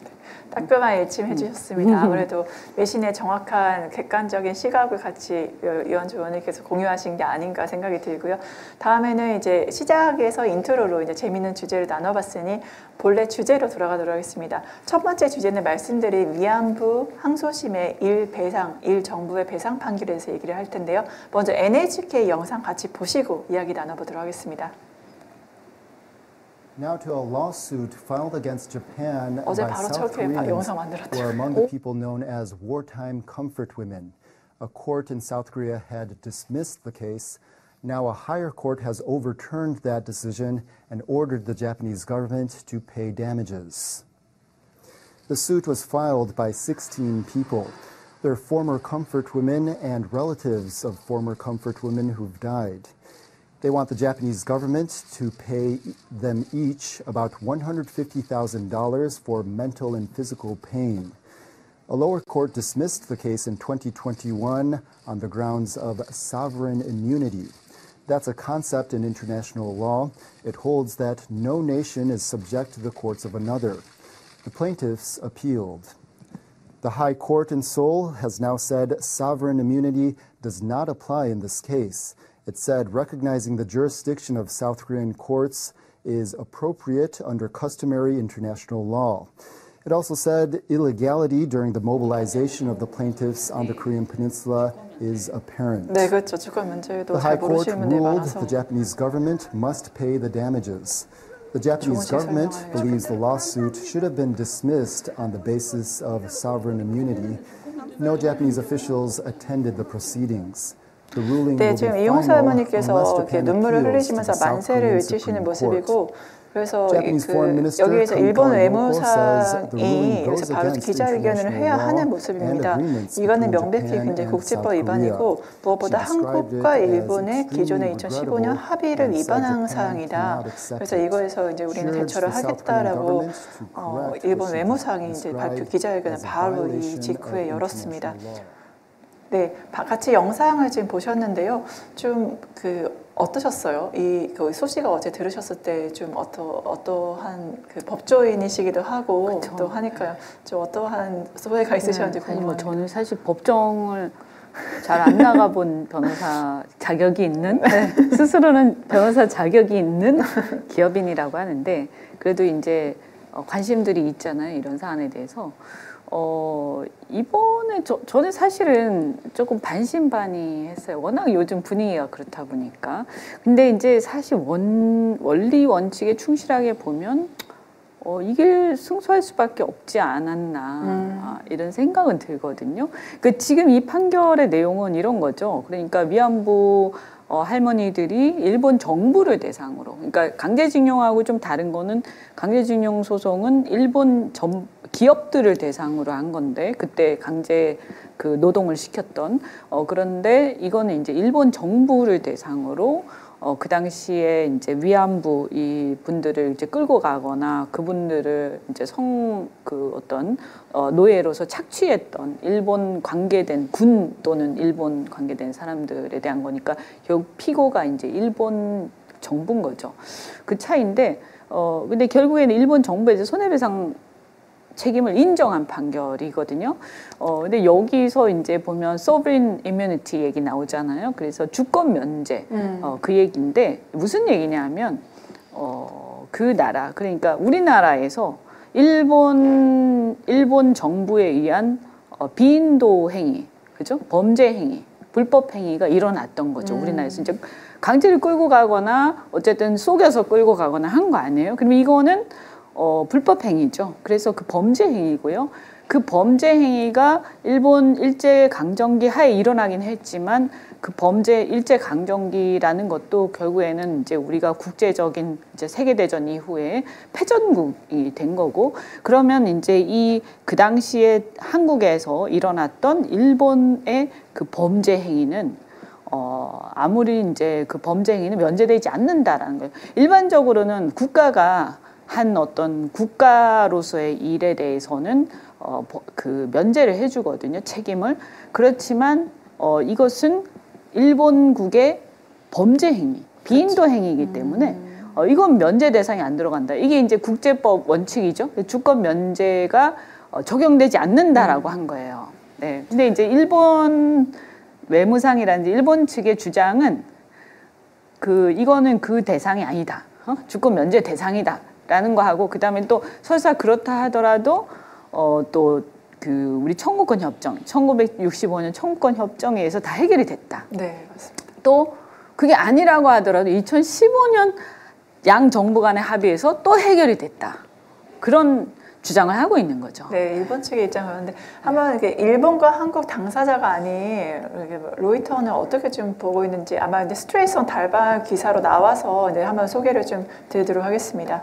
따끔한 일침 음. 해주셨습니다. 아무래도 외신의 정확한 객관적인 시각을 같이 이원주 의원님께서 공유하신 게 아닌가 생각이 들고요. 다음에는 이제 시작에서 인트로로 이제 재미있는 주제를 나눠봤으니 본래 주제로 돌아가도록 하겠습니다. 첫 번째 주제는 말씀드린 위안부 항소심의 일 배상, 일 정부의 배상 판결에 대해서 얘기를 할 텐데요. 먼저 NHK 영상 같이 보시고 이야기 나눠보도록 하겠습니다. Now to a lawsuit filed against Japan by South Koreans who are among the people known as wartime comfort women. A court in South Korea had dismissed the case. Now a higher court has overturned that decision and ordered the Japanese government to pay damages. The suit was filed by 16 people. They're former comfort women and relatives of former comfort women who've died. They want the Japanese government to pay them each about $150,000 for mental and physical pain. A lower court dismissed the case in 2021 on the grounds of sovereign immunity. That's a concept in international law. It holds that no nation is subject to the courts of another. The plaintiffs appealed. The High Court in Seoul has now said sovereign immunity does not apply in this case. It said recognizing the jurisdiction of South Korean courts is appropriate under customary international law. It also said illegality during the mobilization of the plaintiffs on the Korean Peninsula is apparent. 네, 그렇죠. 주권 문제도 The 잘 High Court 모르시는 분들이 ruled 많아서 the Japanese government must pay the damages. The Japanese 좋은 government 설명을 believes the lawsuit should have been dismissed on the basis of sovereign immunity. No Japanese officials attended the proceedings. 네, 지금 이용사 할머니께서 이렇게 눈물을 흘리시면서 만세를 외치시는 모습이고 그래서 그 여기에서 일본 외무상이 그래서 바로 기자회견을 해야 하는 모습입니다. 이거는 명백히 굉장히 국제법 위반이고. 무엇보다 한국과 일본의 기존의 extremely 2015년 regrettable 합의를 위반한 사항이다. 그래서. 이거에서 이제 우리는 대처를 하겠다라고 어, 일본 외무상이 이제 발표 기자회견을 바로 이 직후에 열었습니다. 네, 바- 같이 영상을 지금 보셨는데요. 좀 그 어떠셨어요? 이 그 소식을 어제 들으셨을 때 좀 어떠 어떠한 그 법조인이시기도 하고 그쵸. 또 하니까요. 좀 어떠한 소회가 있으셨는지 네, 아니 뭐 궁금합니다. 저는 사실 법정을 잘 안 나가본 변호사 자격이 있는 네. 스스로는 변호사 자격이 있는 기업인이라고 하는데 그래도 이제 어, 관심들이 있잖아요 이런 사안에 대해서 어 이번에 저, 저는 사실은 조금 반신반의했어요 워낙 요즘 분위기가 그렇다 보니까 근데 이제 사실 원 원리 원칙에 충실하게 보면 어, 이길 승소할 수밖에 없지 않았나 음. 아, 이런 생각은 들거든요. 그 지금 이 판결의 내용은 이런 거죠. 그러니까 위안부 어, 할머니들이 일본 정부를 대상으로, 그러니까 강제징용하고 좀 다른 거는 강제징용 소송은 일본 전 기업들을 대상으로 한 건데 그때 강제 그 노동을 시켰던. 어, 그런데 이거는 이제 일본 정부를 대상으로 어, 그 당시에 이제 위안부 이 분들을 이제 끌고 가거나 그분들을 이제 성 그 어떤 어, 노예로서 착취했던 일본 관계된 군 또는 일본 관계된 사람들에 대한 거니까 결국 피고가 이제 일본 정부인 거죠. 그 차이인데 어 근데 결국에는 일본 정부에서 손해배상 책임을 인정한 판결이거든요. 어, 근데 여기서 이제 보면 sovereign immunity 얘기 나오잖아요. 그래서 주권 면제, 음. 어, 그 얘기인데 무슨 얘기냐면, 어, 그 나라, 그러니까 우리나라에서 일본, 일본 정부에 의한 어, 비인도 행위, 그죠? 범죄 행위, 불법 행위가 일어났던 거죠. 음. 우리나라에서 이제 강제를 끌고 가거나 어쨌든 속여서 끌고 가거나 한 거 아니에요. 그럼 이거는 어, 불법 행위죠. 그래서 그 범죄 행위고요. 그 범죄 행위가 일본 일제 강점기 하에 일어나긴 했지만 그 범죄 일제 강점기라는 것도 결국에는 이제 우리가 국제적인 이제 세계 대전 이후에 패전국이 된 거고 그러면 이제 이 그 당시에 한국에서 일어났던 일본의 그 범죄 행위는 어, 아무리 이제 그 범죄 행위는 면제되지 않는다라는 거예요. 일반적으로는 국가가 한 어떤 국가로서의 일에 대해서는 어, 버- 그 면제를 해주거든요. 책임을. 그렇지만 어, 이것은 일본국의 범죄 행위, 비인도 행위이기 때문에 어, 이건 면제 대상이 안 들어간다. 이게 이제 국제법 원칙이죠. 주권 면제가 어, 적용되지 않는다라고 한 거예요. 네. 근데 이제 일본 외무상이라든지 일본 측의 주장은 그 이거는 그 대상이 아니다. 어? 주권 면제 대상이다 라는 거 하고 그다음에 또 설사 그렇다 하더라도 어또 그 우리 청구권 협정 1965년 청구권 협정에 의해서 다 해결이 됐다. 네, 맞습니다. 또 그게 아니라고 하더라도 2015년 양 정부 간의 합의에서 또 해결이 됐다. 그런 주장을 하고 있는 거죠. 네, 일본 측의 입장을 그런데 한번 이렇게 일본과 한국 당사자가 아닌 로이터는 어떻게 좀 보고 있는지 아마 이제 스트레이트선 달바 기사로 나와서 이제 한번 소개를 좀 드리도록 하겠습니다.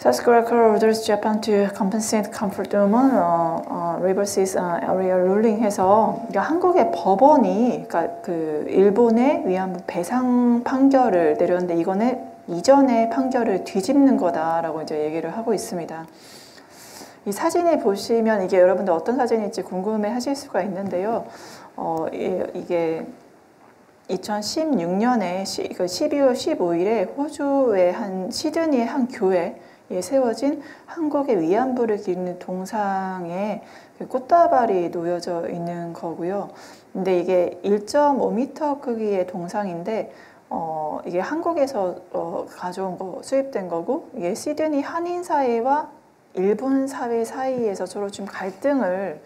South Korea orders Japan to compensate comfort women 어, 어, reverses 어, area ruling 해서 그러니까 한국의 법원이 그러니까 그 일본의 위안부 배상 판결을 내렸는데 이거는 이전의 판결을 뒤집는 거다라고 이제 얘기를 하고 있습니다. 이 사진을 보시면 이게 여러분들 어떤 사진일지 궁금해 하실 수가 있는데요. 어, 이, 이게 2016년에 12월 15일에 호주의 한 시드니의 한 교회에 세워진 한국의 위안부를 기리는 동상에 그 꽃다발이 놓여져 있는 거고요. 근데 이게 1.5m 크기의 동상인데 어, 이게 한국에서 어, 가져온 거 수입된 거고 이게 시드니 한인 사회와 일본 사회 사이에서 서로 좀 갈등을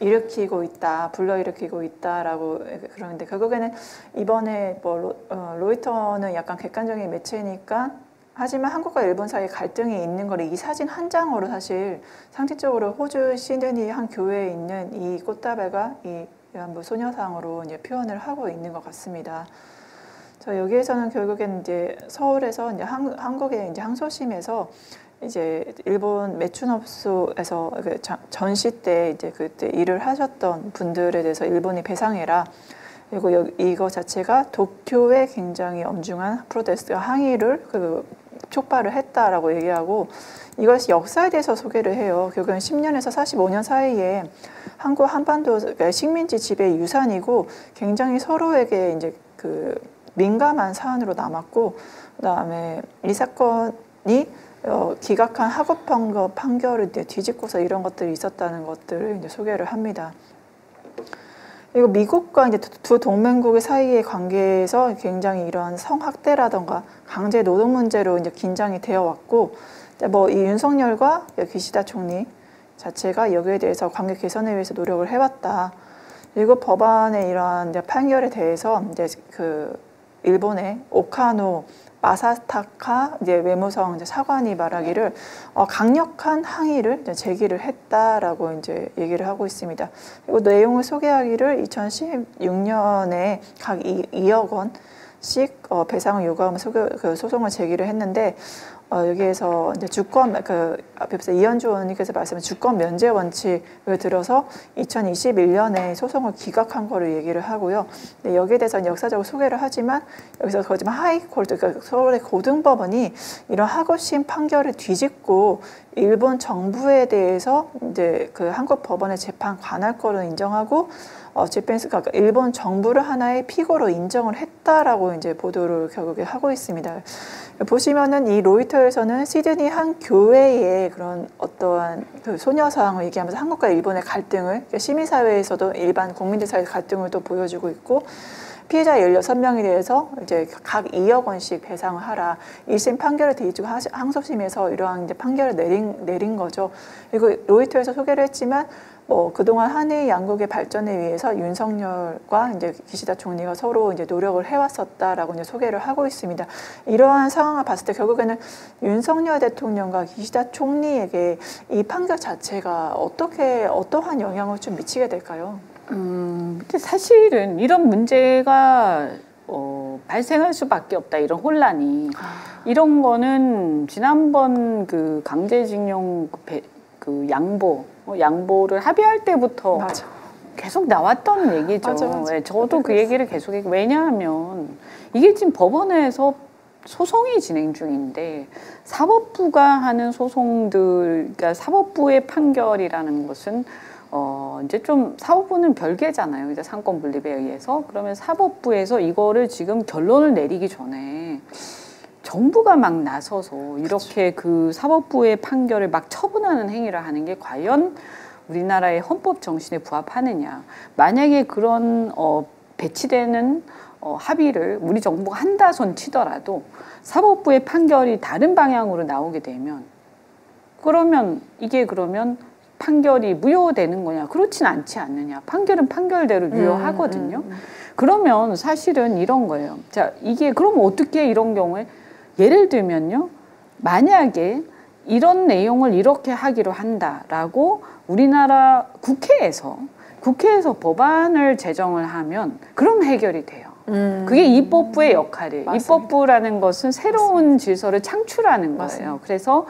일으키고 있다, 불러일으키고 있다라고 그러는데 결국에는 이번에 뭐 로, 어, 로이터는 약간 객관적인 매체니까 하지만 한국과 일본 사이에 갈등이 있는 걸이 사진 한 장으로 사실 상징적으로 호주 시드니 한 교회에 있는 이 꽃다발과 이 위안부 소녀상으로 이제 표현을 하고 있는 것 같습니다. 저 여기에서는 결국엔 이제 서울에서 이제 한, 한국의 이제 항소심에서 이제 일본 매춘업소에서 그 전시 때 이제 그때 일을 하셨던 분들에 대해서 일본이 배상해라. 그리고 여, 이거 자체가 도쿄에 굉장히 엄중한 프로테스트 항의를 그 촉발을 했다라고 얘기하고 이것이 역사에 대해서 소개를 해요. 결국은 10년에서 45년 사이에 한국 한반도 그러니까 식민지 지배 유산이고 굉장히 서로에게 이제 그 민감한 사안으로 남았고 그다음에 이 사건이 어, 기각한 학업 판결, 판결을 뒤집고서 이런 것들이 있었다는 것들을 이제 소개를 합니다. 그리고 미국과 이제 두 동맹국의 사이의 관계에서 굉장히 이러한 성학대라던가 강제 노동 문제로 이제 긴장이 되어 왔고, 뭐 이 윤석열과 기시다 총리 자체가 여기에 대해서 관계 개선을 위해서 노력을 해왔다. 그리고 법안의 이러한 판결에 대해서 이제 그 일본의 오카노 마사타카 이제 외무성 이제 사관이 말하기를 어, 강력한 항의를 제기를 했다라고 이제 얘기를 하고 있습니다. 그리고 내용을 소개하기를 2016년에 각 2 억 원씩 어, 배상을 요구하면서 그 소송을 제기를 했는데 어, 여기에서 이제 주권 그 앞에서 이현주 의원님께서 말씀한 주권 면제 원칙을 들어서 2021년에 소송을 기각한 거를 얘기를 하고요. 네, 여기에 대해서 역사적으로 소개를 하지만 여기서 거지만 하이콜드 그러니까 서울의 고등법원이 이런 하고심 판결을 뒤집고 일본 정부에 대해서 이제 그 한국 법원의 재판 관할 거를 인정하고 어, 그러니까 일본 정부를 하나의 피고로 인정을 했다라고 이제 보도를 결국에 하고 있습니다. 보시면은 이 로이터에서는 시드니 한 교회의 그런 어떠한 그 소녀 사항을 얘기하면서 한국과 일본의 갈등을 그러니까 시민사회에서도 일반 국민들 사이 갈등을 또 보여주고 있고 피해자 16명에 대해서 이제 각 2억 원씩 배상을 하라. 1심 판결을 뒤지고 항소심에서 이러한 이제 판결을 내린, 내린 거죠. 그리고 로이터에서 소개를 했지만 뭐 그동안 한일 양국의 발전을 위해서 윤석열과 이제 기시다 총리가 서로 이제 노력을 해왔었다라고 이제 소개를 하고 있습니다. 이러한 상황을 봤을 때 결국에는 윤석열 대통령과 기시다 총리에게 이 판결 자체가 어떻게 어떠한 영향을 좀 미치게 될까요? 음, 근데 사실은 이런 문제가 어, 발생할 수밖에 없다 이런 혼란이 아. 이런 거는 지난번 그 강제징용 그 배, 그 양보 어, 양보를 합의할 때부터 맞아. 계속 나왔던 얘기죠. 맞아, 맞아. 네, 저도 그 얘기를 계속 했고 왜냐하면 이게 지금 법원에서 소송이 진행 중인데 사법부가 하는 소송들, 그러니까 사법부의 판결이라는 것은 어 이제 좀 사법부는 별개잖아요. 이제 상권 분립에 의해서 그러면 사법부에서 이거를 지금 결론을 내리기 전에 정부가 막 나서서 이렇게 그 사법부의 판결을 막 처분하는 행위를 하는 게 과연 우리나라의 헌법 정신에 부합하느냐. 만약에 그런 어, 배치되는 어, 합의를 우리 정부가 한다 손 치더라도 사법부의 판결이 다른 방향으로 나오게 되면 그러면 이게 그러면 판결이 무효되는 거냐? 그렇진 않지 않느냐. 판결은 판결대로 음, 유효하거든요. 음, 음, 음. 그러면 사실은 이런 거예요. 자, 이게 그러면 어떻게 이런 경우에 예를 들면요. 만약에 이런 내용을 이렇게 하기로 한다라고 우리나라 국회에서 국회에서 법안을 제정을 하면 그럼 해결이 돼요. 음. 그게 입법부의 역할이에요. 맞습니다. 입법부라는 것은 새로운 맞습니다. 질서를 창출하는 거예요. 맞습니다. 그래서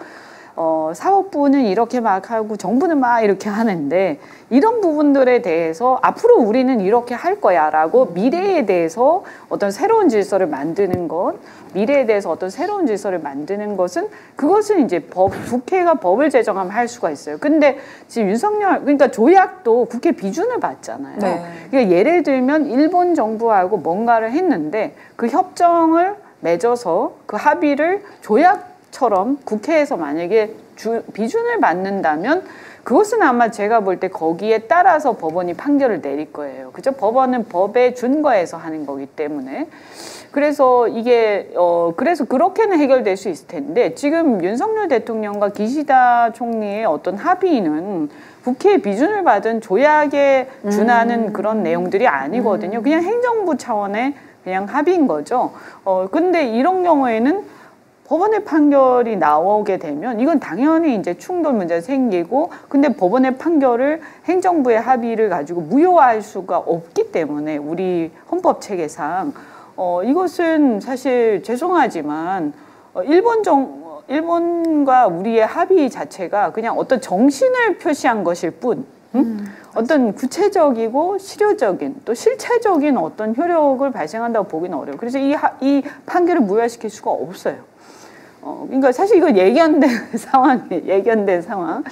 어, 사법부는 이렇게 막 하고 정부는 막 이렇게 하는데 이런 부분들에 대해서 앞으로 우리는 이렇게 할 거야라고 미래에 대해서 어떤 새로운 질서를 만드는 것, 미래에 대해서 어떤 새로운 질서를 만드는 것은 그것은 이제 법, 국회가 법을 제정하면 할 수가 있어요. 근데 지금 윤석열, 그러니까 조약도 국회 비준을 받잖아요. 네. 그러니까 예를 들면 일본 정부하고 뭔가를 했는데 그 협정을 맺어서 그 합의를 조약 처럼 국회에서 만약에 주, 비준을 맞는다면 그것은 아마 제가 볼 때 거기에 따라서 법원이 판결을 내릴 거예요. 그죠? 법원은 법에 준거에서 하는 거기 때문에. 그래서 이게, 어, 그래서 그렇게는 해결될 수 있을 텐데 지금 윤석열 대통령과 기시다 총리의 어떤 합의는 국회 비준을 받은 조약에 준하는 음. 그런 내용들이 아니거든요. 그냥 행정부 차원의 그냥 합의인 거죠. 어, 근데 이런 경우에는 법원의 판결이 나오게 되면 이건 당연히 이제 충돌 문제가 생기고 근데 법원의 판결을 행정부의 합의를 가지고 무효화할 수가 없기 때문에 우리 헌법 체계상 어 이것은 사실 죄송하지만 어 일본 정 일본과 우리의 합의 자체가 그냥 어떤 정신을 표시한 것일 뿐 음? 어떤 구체적이고 실효적인 또 실체적인 어떤 효력을 발생한다고 보기는 어려워요. 그래서 이, 하, 이 판결을 무효화시킬 수가 없어요. 어, 그러니까 사실 이거 예견된 상황이에요. 예견된 상황.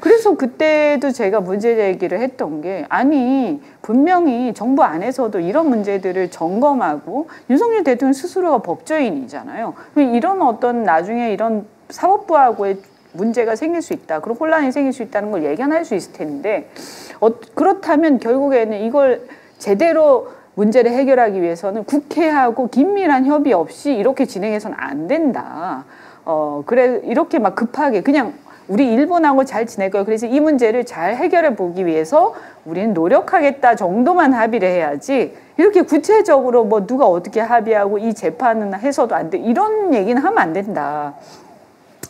그래서 그때도 제가 문제 제기를 했던 게 아니 분명히 정부 안에서도 이런 문제들을 점검하고 윤석열 대통령 스스로가 법조인이잖아요. 이런 어떤 나중에 이런 사법부하고의 문제가 생길 수 있다. 그런 혼란이 생길 수 있다는 걸 예견할 수 있을 텐데 어, 그렇다면 결국에는 이걸 제대로 문제를 해결하기 위해서는 국회하고 긴밀한 협의 없이 이렇게 진행해서는 안 된다. 어, 그래, 이렇게 막 급하게 그냥 우리 일본하고 잘 지낼 거예요. 그래서 이 문제를 잘 해결해 보기 위해서 우리는 노력하겠다 정도만 합의를 해야지 이렇게 구체적으로 뭐 누가 어떻게 합의하고 이 재판은 해서도 안 돼. 이런 얘기는 하면 안 된다.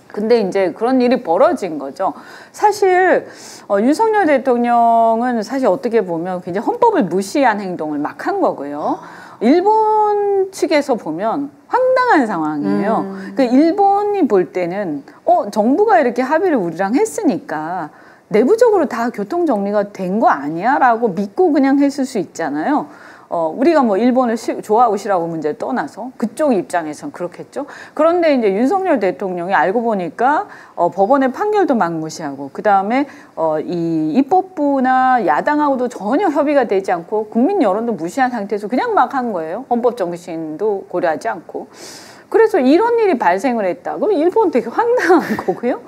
근데 이제 그런 일이 벌어진 거죠. 사실 어, 윤석열 대통령은 사실 어떻게 보면 굉장히 헌법을 무시한 행동을 막 한 거고요. 일본 측에서 보면 황당한 상황이에요. 음. 그 일본이 볼 때는 어 정부가 이렇게 합의를 우리랑 했으니까 내부적으로 다 교통 정리가 된 거 아니야라고 믿고 그냥 했을 수 있잖아요. 어, 우리가 뭐 일본을 시, 좋아하고 싫어하고 문제를 떠나서 그쪽 입장에선 그렇겠죠. 그런데 이제 윤석열 대통령이 알고 보니까 어, 법원의 판결도 막 무시하고 그 다음에 어, 이 입법부나 야당하고도 전혀 협의가 되지 않고 국민 여론도 무시한 상태에서 그냥 막 한 거예요. 헌법 정신도 고려하지 않고. 그래서 이런 일이 발생을 했다. 그럼 일본 되게 황당한 거고요.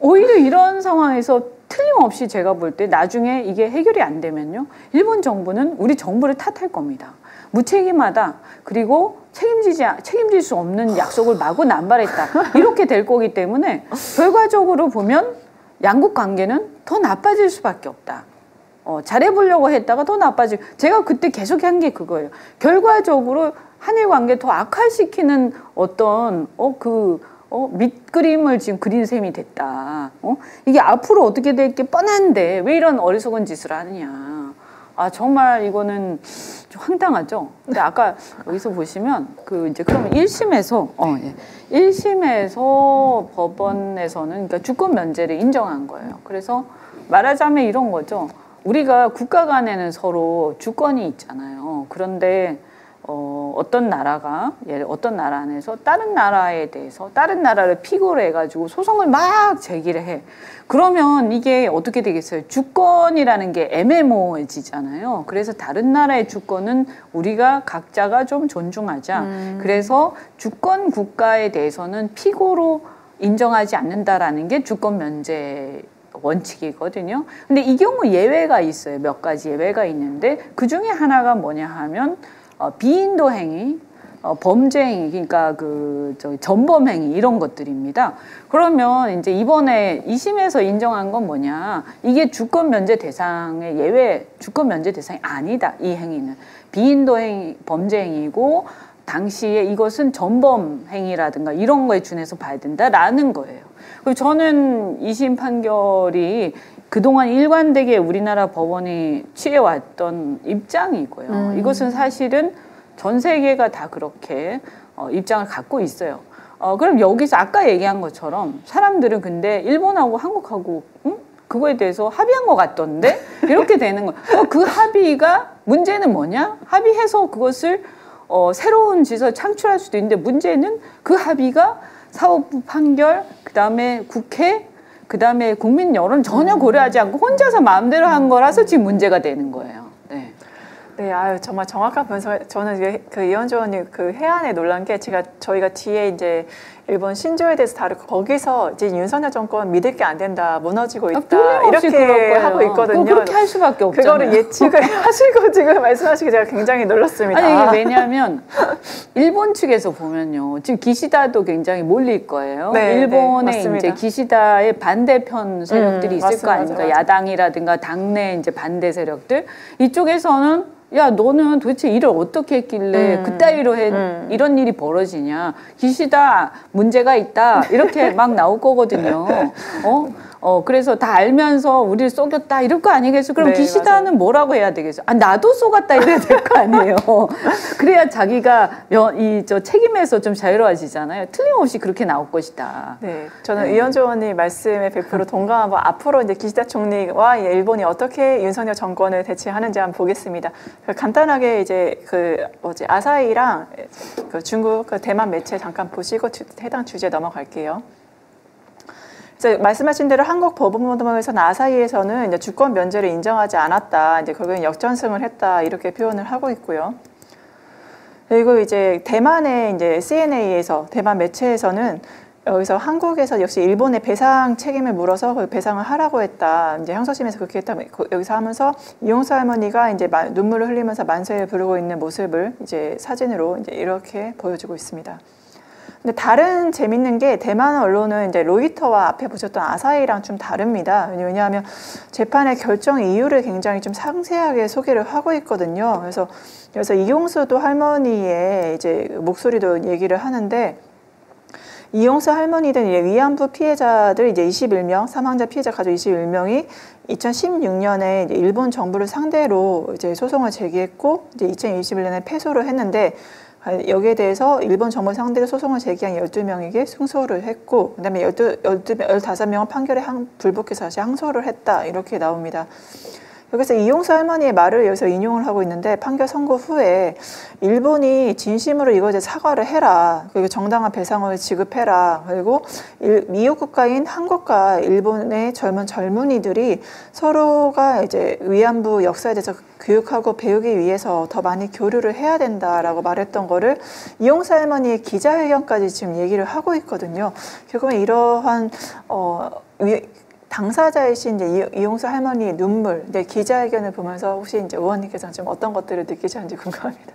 오히려 이런 상황에서 틀림없이 제가 볼 때 나중에 이게 해결이 안 되면요. 일본 정부는 우리 정부를 탓할 겁니다. 무책임하다. 그리고 책임지지, 책임질 수 없는 약속을 마구 남발했다. 이렇게 될 거기 때문에 결과적으로 보면 양국 관계는 더 나빠질 수밖에 없다. 어, 잘해보려고 했다가 더 나빠질. 제가 그때 계속 한 게 그거예요. 결과적으로 한일 관계 더 악화시키는 어떤, 어, 그, 어, 밑그림을 지금 그린 셈이 됐다. 어? 이게 앞으로 어떻게 될 게 뻔한데 왜 이런 어리석은 짓을 하느냐. 아, 정말 이거는 좀 황당하죠. 근데 아까 여기서 보시면 그 이제 그러면 1심에서 어, 예. 1심에서 법원에서는 그러니까 주권 면제를 인정한 거예요. 그래서 말하자면 이런 거죠. 우리가 국가 간에는 서로 주권이 있잖아요. 그런데 어, 어떤 나라가 예를 어떤 나라 안에서 다른 나라에 대해서 다른 나라를 피고를 해가지고 소송을 막 제기를 해. 그러면 이게 어떻게 되겠어요? 주권이라는 게 애매모호해지잖아요. 그래서 다른 나라의 주권은 우리가 각자가 좀 존중하자. 음. 그래서 주권 국가에 대해서는 피고로 인정하지 않는다라는 게 주권 면제 원칙이거든요. 근데 이 경우 예외가 있어요. 몇 가지 예외가 있는데 그 중에 하나가 뭐냐 하면 어, 비인도 행위, 어, 범죄 행위, 그러니까 그, 저, 전범 행위, 이런 것들입니다. 그러면 이제 이번에 2심에서 인정한 건 뭐냐. 이게 주권 면제 대상의 예외, 주권 면제 대상이 아니다. 이 행위는. 비인도 행위, 범죄 행위고, 당시에 이것은 전범 행위라든가 이런 거에 준해서 봐야 된다라는 거예요. 그리고 저는 2심 판결이 그동안 일관되게 우리나라 법원이 취해왔던 입장이고요. 음. 이것은 사실은 전 세계가 다 그렇게 어, 입장을 갖고 있어요. 어, 그럼 여기서 아까 얘기한 것처럼 사람들은 근데 일본하고 한국하고 응? 그거에 대해서 합의한 것 같던데 이렇게 되는 거. 어, 그 합의가 문제는 뭐냐? 합의해서 그것을 어, 새로운 질서 창출할 수도 있는데 문제는 그 합의가 사법부 판결, 그 다음에 국회, 그 다음에 국민 여론 전혀 고려하지 않고 혼자서 마음대로 한 거라서 지금 문제가 되는 거예요. 네. 네, 아유 정말 정확한 분석. 저는 그 이현주 의원님 그 해안에 놀란 게 제가 저희가 뒤에 이제 일본 신조에 대해서 다루고 거기서 이제 윤석열 정권 믿을 게 안 된다, 무너지고 아, 있다 아, 이렇게 하고 있거든요. 그렇게 할 수밖에 없잖아요. 그거를 예측을 하시고 지금 말씀하시기 제가 굉장히 놀랐습니다. 아니 이게 왜냐하면 일본 측에서 보면요, 지금 기시다도 굉장히 몰릴 거예요. 네, 일본에 네, 이제 기시다의 반대편 세력들이 음, 있을 맞습니다, 거 아닙니까? 맞아, 맞아. 야당이라든가 당내 이제 반대 세력들 이쪽에서는 야 너는 도대체 일을 어떻게 했길래 음. 그따위로 해 음. 이런 일이 벌어지냐 기시다 문 문제가 있다 이렇게 막 나올 거거든요. 어? 어 그래서 다 알면서 우리를 속였다 이럴 거 아니겠어? 그럼 네, 기시다는 맞아요. 뭐라고 해야 되겠어? 아 나도 속았다 이래야 될 거 아니에요. 그래야 자기가 이 저 책임에서 좀 자유로워지잖아요. 틀림없이 그렇게 나올 것이다. 네, 저는 이현주 의원님 말씀에 100% 동감하고 앞으로 이제 기시다 총리와 일본이 어떻게 윤석열 정권을 대체하는지 한번 보겠습니다. 그 간단하게 이제 그 뭐지 아사히랑 그 중국 그 대만 매체 잠깐 보시고 주- 해당 주제 넘어갈게요. 말씀하신 대로 한국 법원에서는 아사히에서는 이제 주권 면제를 인정하지 않았다. 이제 결국엔 역전승을 했다 이렇게 표현을 하고 있고요. 그리고 이제 대만의 이제 CNA에서 대만 매체에서는 여기서 한국에서 역시 일본의 배상 책임을 물어서 그 배상을 하라고 했다. 이제 항소심에서 그렇게 했다. 그- 여기서 하면서 이용수 할머니가 이제 마- 눈물을 흘리면서 만세를 부르고 있는 모습을 이제 사진으로 이제 이렇게 보여주고 있습니다. 근데 다른 재밌는 게 대만 언론은 이제 로이터와 앞에 보셨던 아사히랑 좀 다릅니다. 왜냐하면 재판의 결정 이유를 굉장히 좀 상세하게 소개를 하고 있거든요. 그래서 그래서 이용수도 할머니의 이제 목소리도 얘기를 하는데 이용수 할머니들 이제 위안부 피해자들 이제 21명 사망자 피해자 가족 21명이 2016년에 이제 일본 정부를 상대로 이제 소송을 제기했고 이제 2021년에 패소를 했는데 아, 여기에 대해서 일본 정부 상대로 소송을 제기한 12명에게 승소를 했고 그다음에 12, 12, 15명은 판결에 항, 불복해서 다시 항소를 했다 이렇게 나옵니다. 여기서 이용수 할머니의 말을 여기서 인용을 하고 있는데 판결 선고 후에 일본이 진심으로 이거에 대해 사과를 해라 그리고 정당한 배상을 지급해라 그리고 일, 미국 국가인 한국과 일본의 젊은 젊은이들이 서로가 이제 위안부 역사에 대해서 교육하고 배우기 위해서 더 많이 교류를 해야 된다라고 말했던 거를 이용수 할머니의 기자회견까지 지금 얘기를 하고 있거든요. 결국은 이러한 어 위, 당사자이신 이제 이- 이용수 할머니의 눈물, 네, 기자회견을 보면서 혹시 이제 의원님께서는 좀 어떤 것들을 느끼셨는지 궁금합니다.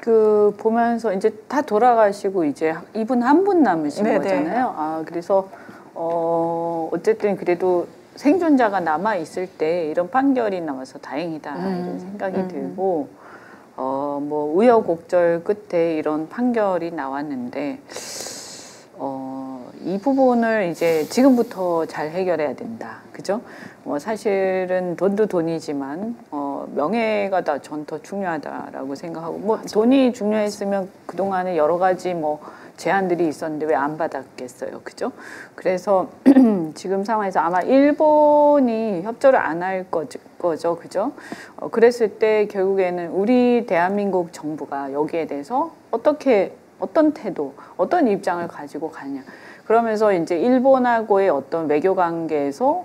그 보면서 이제 다 돌아가시고 이제 이분 한 분 남으신 네네. 거잖아요. 아 그래서 어 어쨌든 그래도 생존자가 남아 있을 때 이런 판결이 나와서 다행이다 이런 음, 생각이 음. 들고 어 뭐 우여곡절 끝에 이런 판결이 나왔는데 어, 이 부분을 이제 지금부터 잘 해결해야 된다. 그죠? 뭐 사실은 돈도 돈이지만 어, 명예가 더 전 더 중요하다라고 생각하고 뭐 돈이 중요했으면 그 동안에 여러 가지 뭐 제한들이 있었는데 왜 안 받았겠어요. 그죠? 그래서 지금 상황에서 아마 일본이 협조를 안 할 거죠. 거죠. 그죠? 어, 그랬을 때 결국에는 우리 대한민국 정부가 여기에 대해서 어떻게 어떤 태도, 어떤 입장을 가지고 가냐. 그러면서 이제 일본하고의 어떤 외교 관계에서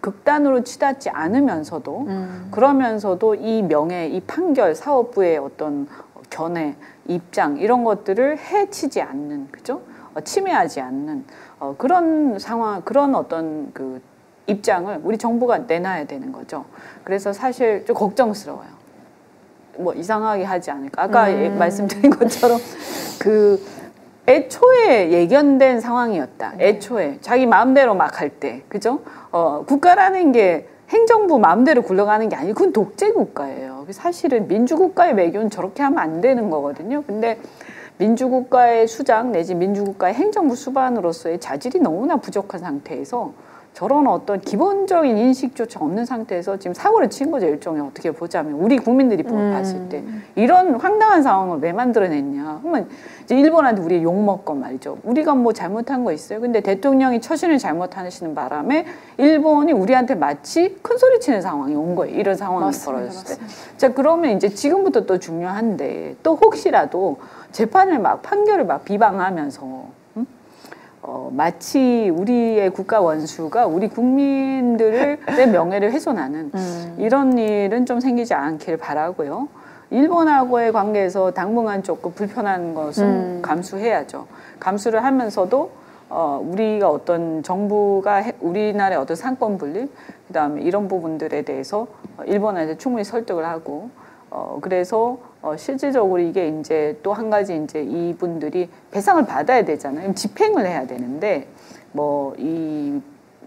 극단으로 치닫지 않으면서도 그러면서도 이 명예, 이 판결, 사업부의 어떤 견해, 입장 이런 것들을 해치지 않는 그죠? 어, 침해하지 않는 어, 그런 상황, 그런 어떤 그 입장을 우리 정부가 내놔야 되는 거죠. 그래서 사실 좀 걱정스러워요. 뭐 이상하게 하지 않을까. 아까 예- 말씀드린 것처럼 그 애초에 예견된 상황이었다. 애초에 자기 마음대로 막 할 때, 그죠? 어, 국가라는 게 행정부 마음대로 굴러가는 게 아니고 그건 독재 국가예요. 사실은 민주국가의 외교는 저렇게 하면 안 되는 거거든요. 근데 민주국가의 수장 내지 민주국가의 행정부 수반으로서의 자질이 너무나 부족한 상태에서 저런 어떤 기본적인 인식조차 없는 상태에서 지금 사고를 친 거죠 일종의 어떻게 보자면. 우리 국민들이 보- 봤을 때. 이런 황당한 상황을 왜 만들어냈냐. 그러면 이제 일본한테 우리 욕 먹건 말이죠. 우리가 뭐 잘못한 거 있어요? 근데 대통령이 처신을 잘못하시는 바람에 일본이 우리한테 마치 큰 소리 치는 상황이 온 거예요. 이런 상황이 맞습니다, 벌어졌을 때. 자 그러면 이제 지금부터 또 중요한데 또 혹시라도 재판을 막 판결을 막 비방하면서 음? 어, 마치 우리의 국가 원수가 우리 국민들의 명예를 훼손하는 이런 일은 좀 생기지 않길 바라고요. 일본하고의 관계에서 당분간 조금 불편한 것은 감수해야죠. 감수를 하면서도 어, 우리가 어떤 정부가 해- 우리나라의 어떤 상권 분립, 그 다음에 이런 부분들에 대해서 어, 일본한테 충분히 설득을 하고 어, 그래서 어, 실질적으로 이게 이제 또 한 가지 이제 이분들이 배상을 받아야 되잖아요. 집행을 해야 되는데 뭐 이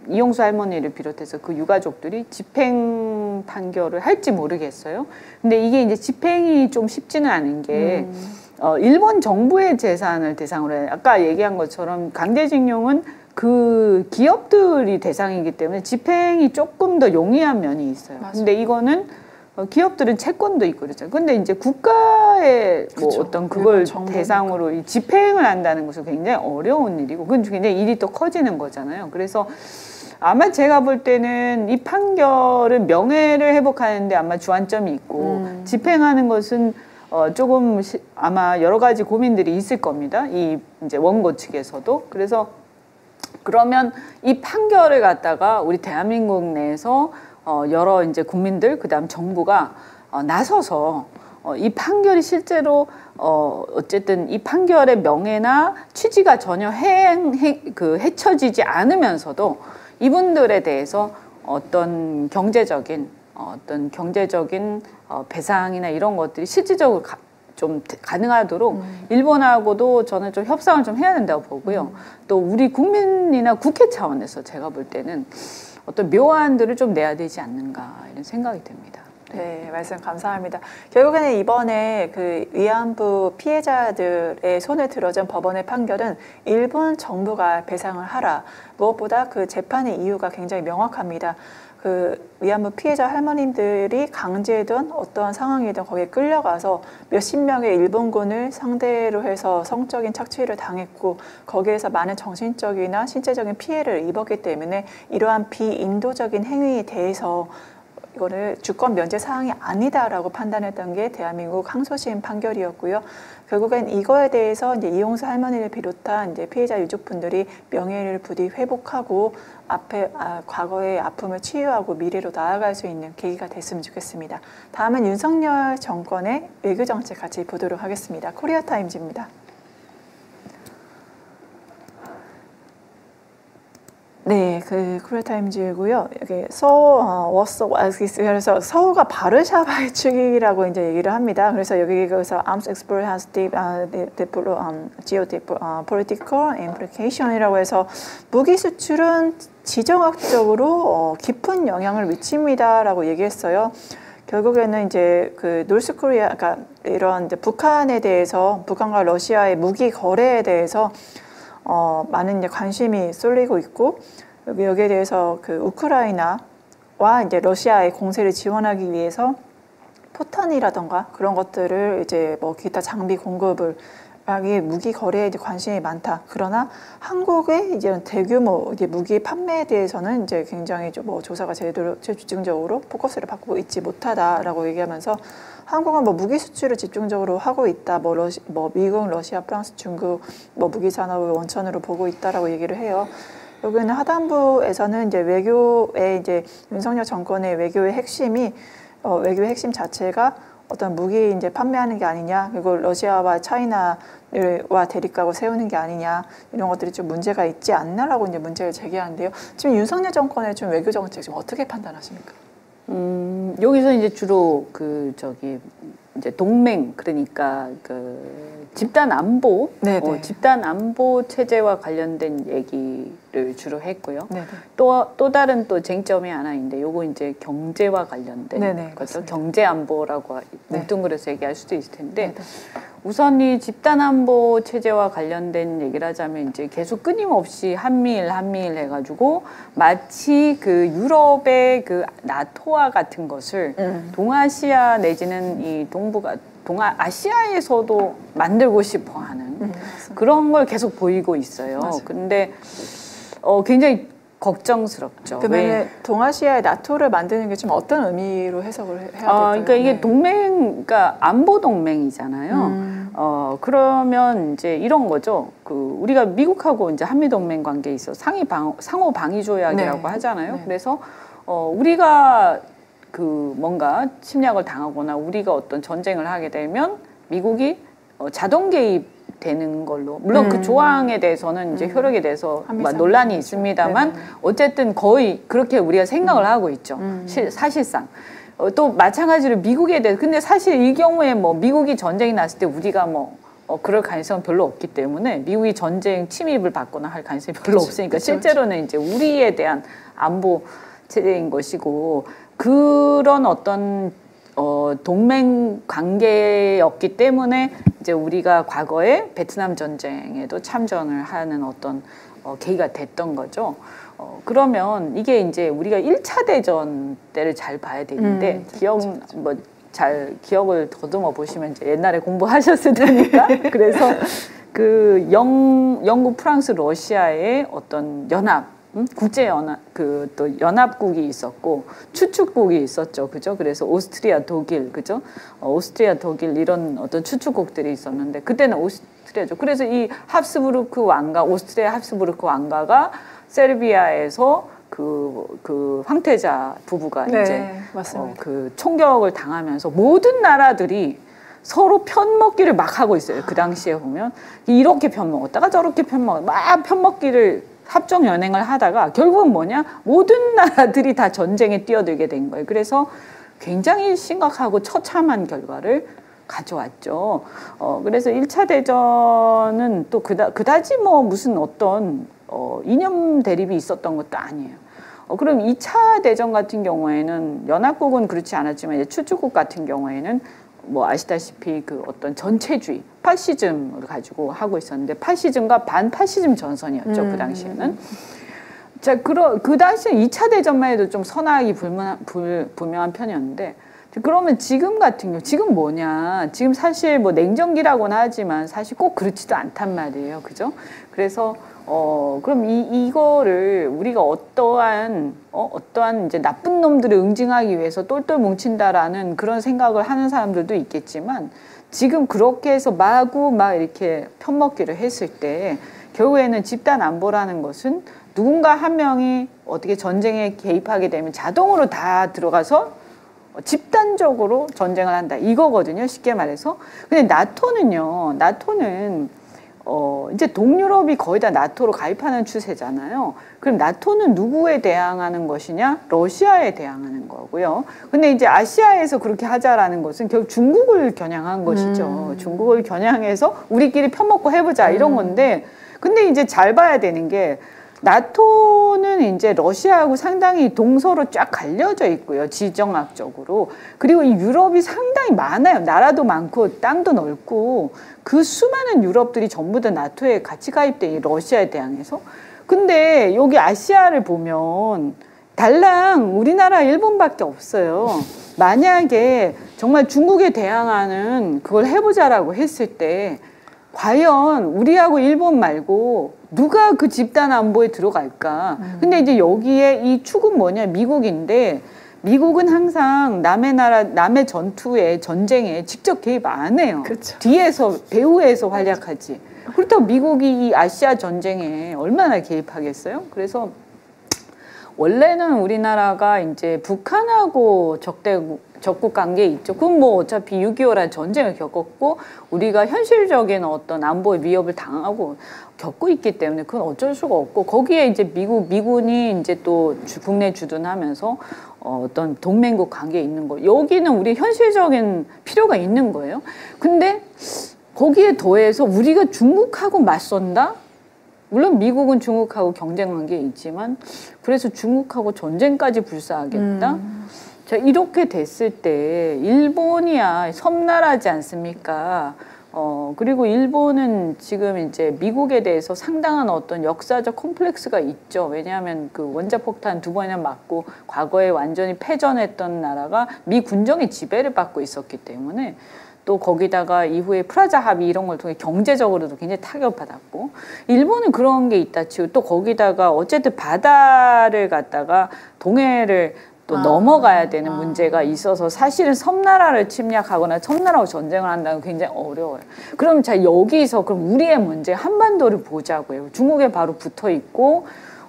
이용수 할머니를 비롯해서 그 유가족들이 집행 판결을 할지 모르겠어요. 근데 이게 이제 집행이 좀 쉽지는 않은 게 어, 일본 정부의 재산을 대상으로 해. 아까 얘기한 것처럼 강제징용은 그 기업들이 대상이기 때문에 집행이 조금 더 용이한 면이 있어요. 맞아요. 근데 이거는 어, 기업들은 채권도 있고 그렇죠. 근데 이제 국가의 뭐 그쵸. 어떤 그걸. 대상으로 이 집행을 한다는 것은 굉장히 어려운 일이고 그건 굉장히 일이 또 커지는 거잖아요. 그래서 아마 제가 볼 때는 이 판결은 명예를 회복하는데 아마 주안점이 있고 음. 집행하는 것은 어, 조금 시, 아마 여러 가지 고민들이 있을 겁니다. 이 이제 원고 측에서도 그래서 그러면 이 판결을 갖다가 우리 대한민국 내에서 어, 여러 이제 국민들 그다음 정부가 어, 나서서 어, 이 판결이 실제로 어, 어쨌든 이 판결의 명예나 취지가 전혀 행, 해, 그 해쳐지지 않으면서도 이분들에 대해서 어떤 경제적인 어, 어떤 경제적인 어, 배상이나 이런 것들이 실질적으로 가, 좀 가능하도록 일본하고도 저는 좀 협상을 좀 해야 된다고 보고요. 또 우리 국민이나 국회 차원에서 제가 볼 때는 어떤 묘안들을 좀 내야 되지 않는가 이런 생각이 듭니다. 네, 말씀 감사합니다. 결국에는 이번에 그 위안부 피해자들의 손을 들어준 법원의 판결은 일본 정부가 배상을 하라. 무엇보다 그 재판의 이유가 굉장히 명확합니다. 그 위안부 피해자 할머님들이 강제든 어떠한 상황이든 거기에 끌려가서 몇십 명의 일본군을 상대로 해서 성적인 착취를 당했고 거기에서 많은 정신적이나 신체적인 피해를 입었기 때문에 이러한 비인도적인 행위에 대해서 이거를 주권 면제 사항이 아니다라고 판단했던 게 대한민국 항소심 판결이었고요. 결국엔 이거에 대해서 이제 이용수 할머니를 비롯한 이제 피해자 유족분들이 명예를 부디 회복하고 앞에 아, 과거의 아픔을 치유하고 미래로 나아갈 수 있는 계기가 됐으면 좋겠습니다. 다음은 윤석열 정권의 외교 정책 같이 보도록 하겠습니다. 코리아 타임즈입니다. 네, 그 코리아타임즈고요. 여기 서울 어, Warsaw 그래서 서울과 바르샤바의 축이라고 이제 얘기를 합니다. 그래서 여기 그래서 arms export has deep, uh, deep, um, geopolitical implication이라고 해서 무기 수출은 지정학적으로 어, 깊은 영향을 미칩니다라고 얘기했어요. 결국에는 이제 그 노스코리아, 그러니까 이런 이제 북한에 대해서 북한과 러시아의 무기 거래에 대해서 어, 많은 이제 관심이 쏠리고 있고 여기 여기에 대해서 그 우크라이나와 이제 러시아의 공세를 지원하기 위해서 포탄이라던가 그런 것들을 이제 뭐 기타 장비 공급을 하기 무기 거래에 관심이 많다. 그러나 한국의 이제 대규모 이제 무기 판매에 대해서는 이제 굉장히 좀 뭐 조사가 제대로 집중적으로 포커스를 받고 있지 못하다라고 얘기하면서 한국은 뭐 무기 수출을 집중적으로 하고 있다. 뭐 러시, 뭐 미국, 러시아, 프랑스, 중국 뭐 무기 산업을 원천으로 보고 있다라고 얘기를 해요. 여기는 하단부에서는 이제 외교의 이제 윤석열 정권의 외교의 핵심이 어, 외교의 핵심 자체가 어떤 무기 이제 판매하는 게 아니냐 그리고 러시아와 차이나와 대립각을 세우는 게 아니냐 이런 것들이 좀 문제가 있지 않나라고 이제 문제를 제기하는데요. 지금 윤석열 정권의 좀 외교 정책 지금 어떻게 판단하십니까? 음, 여기서 이제 주로 그 저기 이제 동맹 그러니까 그 집단 안보, 네네. 어, 집단 안보 체제와 관련된 얘기를 주로 했고요. 네네. 또, 또 다른 또 쟁점이 하나 있는데 요거 이제 경제와 관련된 네네, 거죠. 맞습니다. 경제 안보라고 네. 뭉뚱그려서 얘기할 수도 있을 텐데. 우선 이 집단 안보 체제와 관련된 얘기를 하자면 이제 계속 끊임없이 한미일 한미일 해가지고 마치 그 유럽의 그 나토와 같은 것을 음. 동아시아 내지는 이 동북아 동아 아시아에서도 만들고 싶어 하는 음, 맞습니다. 그런 걸 계속 보이고 있어요. 맞아요. 근데 어 굉장히 걱정스럽죠. 그러면 왜? 동아시아의 나토를 만드는 게 좀 어떤 의미로 해석을 해- 해야 될까요? 아, 그러니까 이게 네. 동맹, 그러니까 안보 동맹이잖아요. 음. 어 그러면 이제 이런 거죠. 그 우리가 미국하고 이제 한미 동맹 관계에 있어 상위 방 상호 방위 조약이라고 네. 하잖아요. 네. 그래서 어 우리가 그 뭔가 침략을 당하거나 우리가 어떤 전쟁을 하게 되면 미국이 어, 자동 개입되는 걸로 물론 그 음. 조항에 대해서는 이제 효력에 대해서 쌍 논란이 그렇죠. 있습니다만 네네. 어쨌든 거의 그렇게 우리가 생각을 하고 있죠. 음. 실, 사실상. 어, 또 마찬가지로 미국에 대해서 근데 사실 이 경우에 뭐 미국이 전쟁이 났을 때 우리가 뭐 어, 그럴 가능성은 별로 없기 때문에 미국이 전쟁 침입을 받거나 할 가능성이 별로 그치, 없으니까 그치, 실제로는 이제 우리에 대한 안보 체제인 것이고 그런 어떤 어, 동맹 관계였기 때문에 이제 우리가 과거에 베트남 전쟁에도 참전을 하는 어떤 어, 계기가 됐던 거죠. 어, 그러면 이게 이제 우리가 1차 대전 때를 잘 봐야 되는데 음, 기억 뭐 잘 기억을 더듬어 보시면 이제 옛날에 공부하셨을 테니까 그래서 그 영, 영국, 프랑스, 러시아의 어떤 연합 음? 국제 연합 그 또 연합국이 있었고 추축국이 있었죠, 그죠? 그래서 오스트리아, 독일, 그죠? 어, 오스트리아, 독일 이런 어떤 추축국들이 있었는데 그때는 오스트리아죠. 그래서 이 합스부르크 왕가, 오스트리아 합스부르크 왕가가 세르비아에서 그, 그 황태자 부부가 네, 이제. 어, 그 총격을 당하면서 모든 나라들이 서로 편먹기를 막 하고 있어요. 그 당시에 보면 이렇게 편먹었다가 저렇게 편먹, 막 편먹기를 합종 연행을 하다가 결국은 뭐냐 모든 나라들이 다 전쟁에 뛰어들게 된 거예요. 그래서 굉장히 심각하고 처참한 결과를 가져왔죠. 어, 그래서 1차 대전은 또 그다, 그다지 뭐 무슨 어떤 어, 이념 대립이 있었던 것도 아니에요. 어, 그럼 2차 대전 같은 경우에는 연합국은 그렇지 않았지만 이제 추축국 같은 경우에는 뭐 아시다시피 그 어떤 전체주의, 파시즘을 가지고 하고 있었는데 파시즘과 반파시즘 전선이었죠. 그 당시에는. 자, 그러, 그 당시에 2차 대전만 해도 좀 선악이 불문, 불, 분명한 편이었는데 그러면 지금 같은 경우 지금 뭐냐 지금 사실 뭐 냉전기라고는 하지만 사실 꼭 그렇지도 않단 말이에요 그죠 그래서 어 그럼 이 이거를 우리가 어떠한 어 어떠한 이제 나쁜 놈들을 응징하기 위해서 똘똘 뭉친다라는 그런 생각을 하는 사람들도 있겠지만 지금 그렇게 해서 마구 막 이렇게 편먹기를 했을 때 결국에는 집단 안보라는 것은 누군가 한 명이 어떻게 전쟁에 개입하게 되면 자동으로 다 들어가서 집단적으로 전쟁을 한다. 이거거든요 쉽게 말해서. 근데 나토는요 나토는 어 이제 동유럽이 거의 다 나토로 가입하는 추세잖아요. 그럼 나토는 누구에 대항하는 것이냐? 러시아에 대항하는 거고요. 근데 이제 아시아에서 그렇게 하자라는 것은 결국 중국을 겨냥한 것이죠. 중국을 겨냥해서 우리끼리 편먹고 해보자 이런 건데 근데 이제 잘 봐야 되는 게 나토는 이제 러시아하고 상당히 동서로 쫙 갈려져 있고요. 지정학적으로. 그리고 이 유럽이 상당히 많아요. 나라도 많고 땅도 넓고 그 수많은 유럽들이 전부 다 나토에 같이 가입돼 이 러시아에 대항해서. 근데 여기 아시아를 보면 달랑 우리나라 일본밖에 없어요. 만약에 정말 중국에 대항하는 그걸 해보자라고 했을 때 과연 우리하고 일본 말고 누가 그 집단 안보에 들어갈까? 근데 이제 여기에 이 축은 뭐냐? 미국인데 미국은 항상 남의 나라 남의 전투에 전쟁에 직접 개입 안 해요. 그렇죠. 뒤에서 배후에서 활약하지. 그렇다고 미국이 이 아시아 전쟁에 얼마나 개입하겠어요? 그래서 원래는 우리나라가 이제 북한하고 적대 적국 관계에 있죠. 그건 뭐 어차피 6.25란 전쟁을 겪었고 우리가 현실적인 어떤 안보의 위협을 당하고 겪고 있기 때문에 그건 어쩔 수가 없고 거기에 이제 미국 미군이 이제 또 주, 국내 주둔하면서 어, 어떤 동맹국 관계에 있는 거 여기는 우리 현실적인 필요가 있는 거예요. 근데 거기에 더해서 우리가 중국하고 맞선다? 물론 미국은 중국하고 경쟁 관계에 있지만 그래서 중국하고 전쟁까지 불사하겠다. 자 이렇게 됐을 때 일본이야 섬나라지 않습니까? 어 그리고 일본은 지금 이제 미국에 대해서 상당한 어떤 역사적 콤플렉스가 있죠. 왜냐하면 그 원자폭탄 두 번이나 맞고 과거에 완전히 패전했던 나라가 미 군정의 지배를 받고 있었기 때문에 또 거기다가 이후에 프라자 합의 이런 걸 통해 경제적으로도 굉장히 타격받았고 일본은 그런 게 있다 치고 또 거기다가 어쨌든 바다를 갖다가 동해를 또 아, 넘어가야 되는 아. 문제가 있어서 사실은 섬나라를 침략하거나 섬나라하고 전쟁을 한다는 건 굉장히 어려워요. 그럼 자 여기서 그럼 우리의 문제 한반도를 보자고요. 중국에 바로 붙어 있고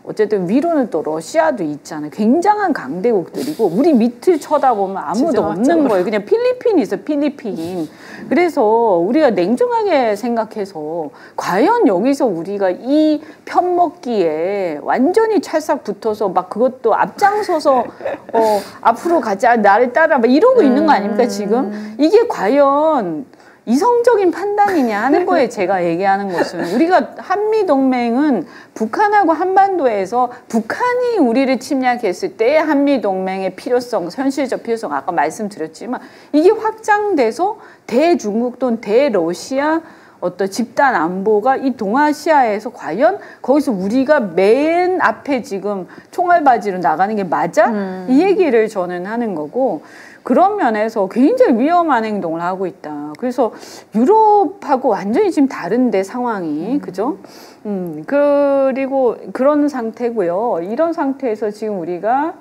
어쨌든 위로는 또 러시아도 있잖아요. 굉장한 강대국들이고 우리 밑을 쳐다보면 아무도. 없는 거예요. 그냥 필리핀이 있어 필리핀. 그래서 우리가 냉정하게 생각해서 과연 여기서 우리가 이 편먹기에 완전히 찰싹 붙어서 막 그것도 앞장서서 어 앞으로 가자 나를 따라 막 이러고 있는 거 아닙니까 지금 이게 과연 이성적인 판단이냐 하는 거에 제가 얘기하는 것은 우리가 한미 동맹은 북한하고 한반도에서 북한이 우리를 침략했을 때 한미 동맹의 필요성, 현실적 필요성 아까 말씀드렸지만 이게 확장돼서 대중국 또는 대러시아 어떤 집단 안보가 이 동아시아에서 과연 거기서 우리가 맨 앞에 지금 총알바지로 나가는 게 맞아? 음. 이 얘기를 저는 하는 거고 그런 면에서 굉장히 위험한 행동을 하고 있다. 그래서 유럽하고 완전히 지금 다른데 상황이 음. 그죠? 음 그리고 그런 상태고요. 이런 상태에서 지금 우리가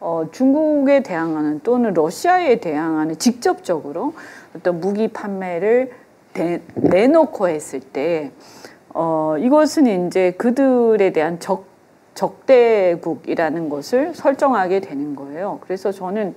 어, 중국에 대항하는 또는 러시아에 대항하는 직접적으로 어떤 무기 판매를 대, 내놓고 했을 때 어, 이것은 이제 그들에 대한 적 적대국이라는 것을 설정하게 되는 거예요. 그래서 저는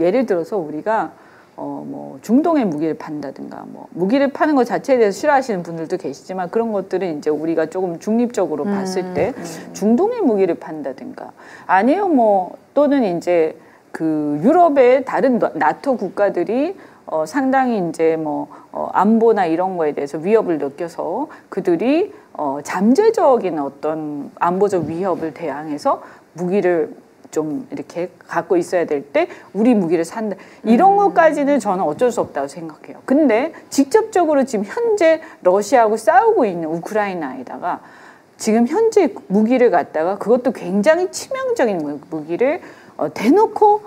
예를 들어서 우리가 어, 뭐 중동의 무기를 판다든가 뭐 무기를 파는 것 자체에 대해서 싫어하시는 분들도 계시지만 그런 것들은 이제 우리가 조금 중립적으로 음, 봤을 때 음. 중동의 무기를 판다든가 아니요 뭐 또는 이제 그 유럽의 다른 나토 국가들이 어, 상당히 이제 뭐 어, 안보나 이런 거에 대해서 위협을 느껴서 그들이 어, 잠재적인 어떤 안보적 위협을 대항해서 무기를 좀 이렇게 갖고 있어야 될 때 우리 무기를 산다. 이런 음. 것까지는 저는 어쩔 수 없다고 생각해요. 근데 직접적으로 지금 현재 러시아하고 싸우고 있는 우크라이나에다가 지금 현재 무기를 갖다가 그것도 굉장히 치명적인 무기를 어, 대놓고